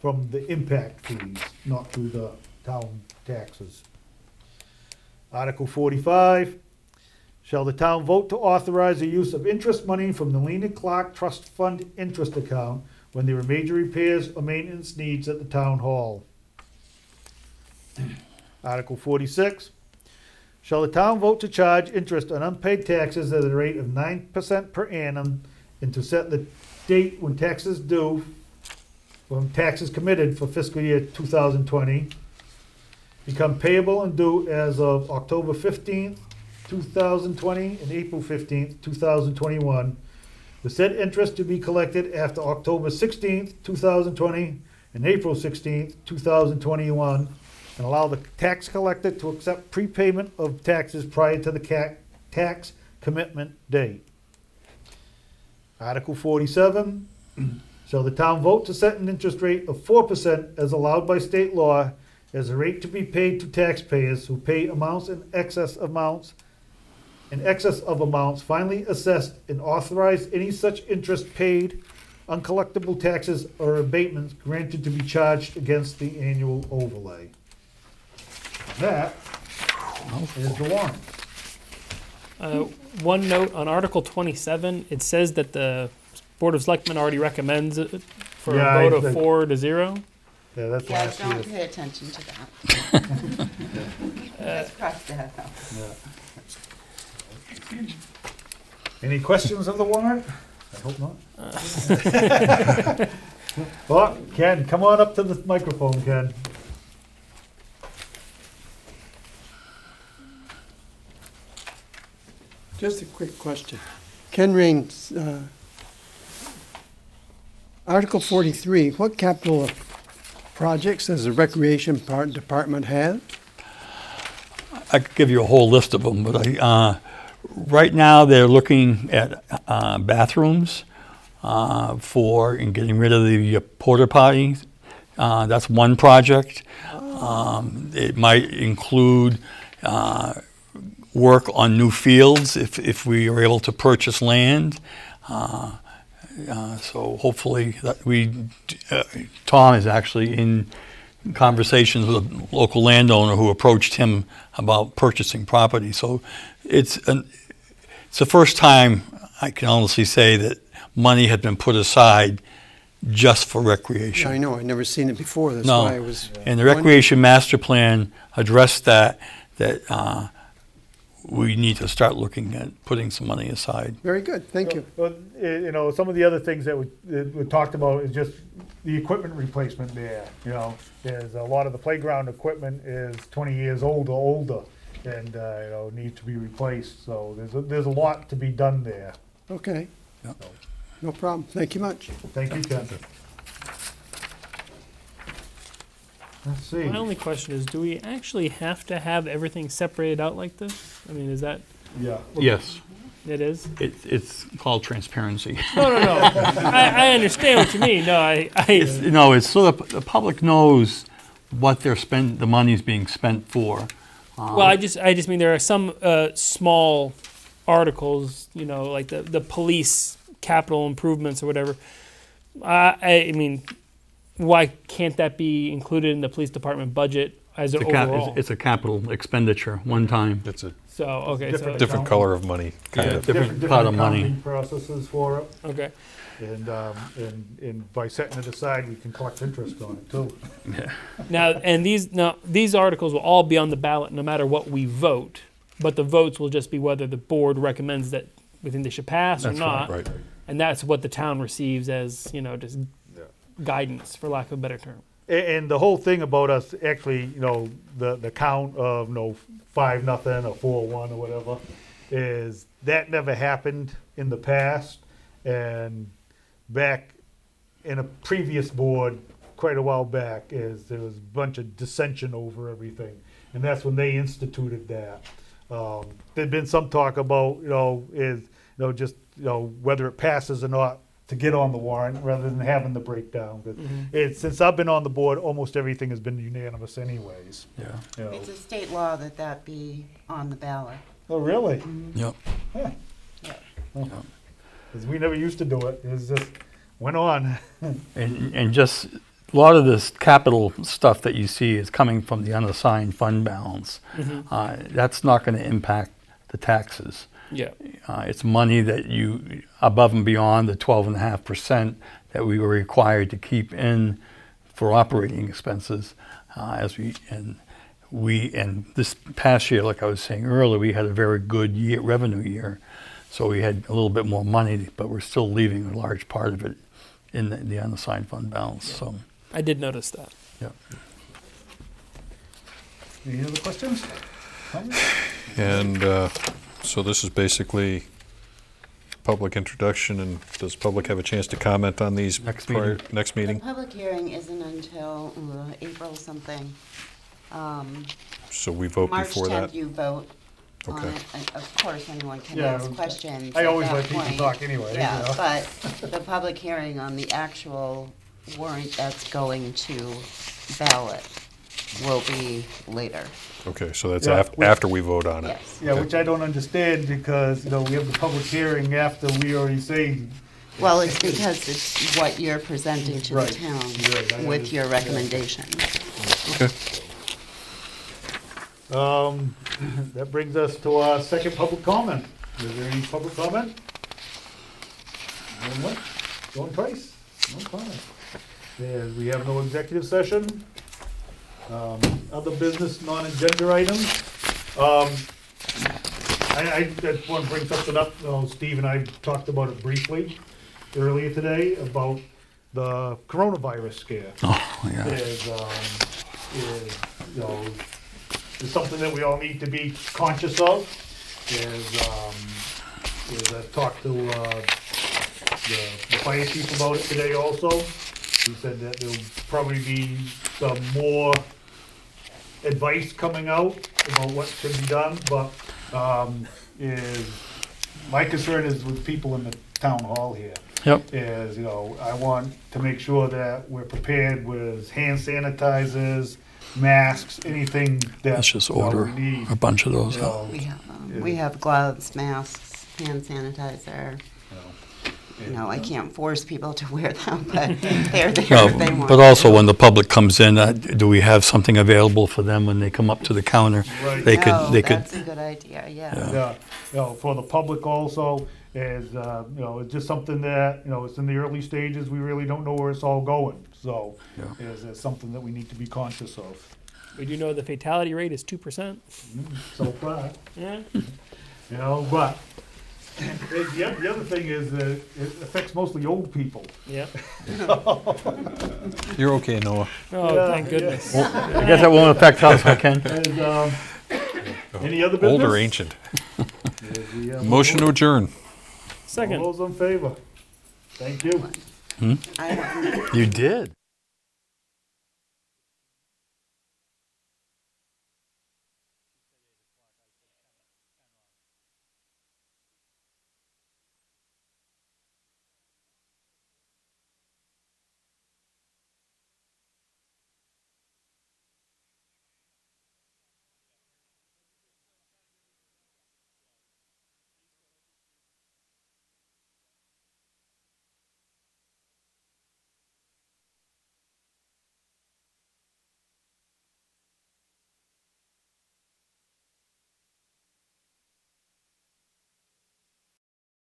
from the impact fees, not through the town taxes. Article forty-five, shall the town vote to authorize the use of interest money from the Lena Clark Trust Fund interest account when there are major repairs or maintenance needs at the town hall? Article forty-six, shall the town vote to charge interest on unpaid taxes at a rate of nine percent per annum and to set the date when taxes due, when taxes committed for fiscal year two thousand twenty, become payable and due as of October fifteenth, two thousand twenty, and April fifteenth, two thousand twenty-one, the said interest to be collected after October sixteenth, two thousand twenty, and April sixteenth, two thousand twenty-one, and allow the tax collector to accept prepayment of taxes prior to the tax commitment date. Article forty-seven, shall the town vote to set an interest rate of four percent as allowed by state law as a rate to be paid to taxpayers who pay amounts in excess amounts in excess of amounts finally assessed and authorize any such interest paid, uncollectible taxes or abatements granted to be charged against the annual overlay. That is the warrant. Uh, one note on Article twenty-seven, it says that the Board of Selectmen already recommends it for Yeah, a I vote of think- four to zero. Yeah, that's Yeah, last don't year. pay attention to that. That's crossed that out. Any questions of the warrant? I hope not. Well, Ken, come on up to the microphone, Ken. Just a quick question. Ken Rains, uh, Article 43, what capital projects does the Recreation Part Department have? I could give you a whole list of them, but I, uh, right now they're looking at uh, bathrooms uh, for and getting rid of the porta potties. Uh, that's one project. Um, it might include uh, work on new fields if, if we are able to purchase land. Uh, uh, so hopefully we, uh, Tom is actually in conversations with a local landowner who approached him about purchasing property. So it's an, it's the first time I can honestly say that money had been put aside just for recreation. I know, I'd never seen it before, that's No. why I was. And the wondering. recreation master plan addressed that, that uh, we need to start looking at putting some money aside. Very good, thank you. Well, eh, you know, some of the other things that we, that we talked about is just the equipment replacement there, you know. Is a lot of the playground equipment is twenty years old or older and, uh, you know, needs to be replaced. So there's, a there's a lot to be done there. Okay. Yeah. No problem, thank you much. Thank you, Ken. Let's see. My only question is, do we actually have to have everything separated out like this? I mean, is that, Yeah. Yes, it is? it, it's called transparency. No, no, no. I, I understand what you mean. No, I, It's, I, you know, it's so the, the public knows what they're spent, the money's being spent for. well, I just, I just mean there are some, uh, small articles, you know, like the, the police capital improvements or whatever. I, I mean, why can't that be included in the police department budget as an It's a cap, overall? it's, it's a capital expenditure, one time. It's a So, okay, so, Different- different color of money, kind Yeah. of. Different pot of money. accounting Processes for it. okay. And, um, and, and by setting it aside, we can collect interest on it too. Now, and these, now, these articles will all be on the ballot no matter what we vote, but the votes will just be whether the board recommends that we think they should pass or That's right, not. Right. And that's what the town receives as, you know, just guidance, for lack of a better term. A- And, the whole thing about us actually, you know, the, the count of, you know, five, nothing, or four, one, or whatever, is that never happened in the past. And back in a previous board, quite a while back, is there was a bunch of dissension over everything. And that's when they instituted that. Um, there'd been some talk about, you know, is, you know, just, you know, whether it passes or not to get on the warrant rather than having the breakdown. But mm-hmm. it's, since I've been on the board, almost everything has been unanimous anyways, Yeah, you know. It's a state law that that be on the ballot. Oh, really? Mm-hmm. yep. Yeah. Because we never used to do it. It was just, went on. And, and just, a lot of this capital stuff that you see is coming from the unassigned fund balance. Mm-hmm. Uh, That's not gonna impact the taxes. Yeah. Uh, It's money that you, above and beyond the twelve and a half percent that we were required to keep in for operating expenses. uh, As we, and we, and this past year, like I was saying earlier, we had a very good year, revenue year. So we had a little bit more money, but we're still leaving a large part of it in the- the unassigned fund balance, so, I did notice that. yeah. Any other questions? Comments? And uh, so this is basically public introduction, and does public have a chance to comment on these? Next prior- meeting. Next The meeting? public hearing isn't until uh, April something. Um, So we vote March before that? 10th, you vote on Okay. it. And Of course, anyone can Yeah, ask questions I at always that let people point. talk anyway, you Yeah, know. but the public hearing on the actual warrant that's going to ballot will be later. Okay, so that's Yeah, af- we- after we vote on it? Yes. Yeah, which I don't understand because, you know, we have the public hearing after we already say, Well, it's because it's what you're presenting to the Right. town Right, I with your understand. recommendation. Okay. um, that brings us to our second public comment. Is there any public comment? Going once, going twice? No comment. And we have no executive session. Um, other business, non-agenda items. Um, I, I just want to bring something up, Steve and I talked about it briefly earlier today about the coronavirus scare Oh, yeah. is, um, is, you know, is something that we all need to be conscious of. Is, um, is I talked to, uh, the, the fire chief about it today also. He said that there'll probably be some more advice coming out about what should be done, but, um, is, my concern is with people in the town hall here Yep, is, you know, I want to make sure that we're prepared with hand sanitizers, masks, anything that. let's just you know, order we need, a bunch of those. you know, We have, um, we have gloves, masks, hand sanitizer. You know, I can't force people to wear them, but they're there No, if they want. But also, when the public comes in, uh, do we have something available for them when they come up to the counter? Right. They could, No, they could, that's a good idea, yeah. Yeah, you know, for the public also, is, uh, you know, it's just something that, you know, it's in the early stages, we really don't know where it's all going, so. Yeah. Is, is something that we need to be conscious of. We do know the fatality rate is two percent. so far. Yeah. You know, but the, the the other thing is that it affects mostly old people. Yep. You're okay, Noah. Oh, Yeah, thank yeah. goodness. I guess that won't affect us, huh, Ken? And, um, any other business? Old or ancient? The, uh, Motion to adjourn. Second. All those in favor? Thank you. I don't You did.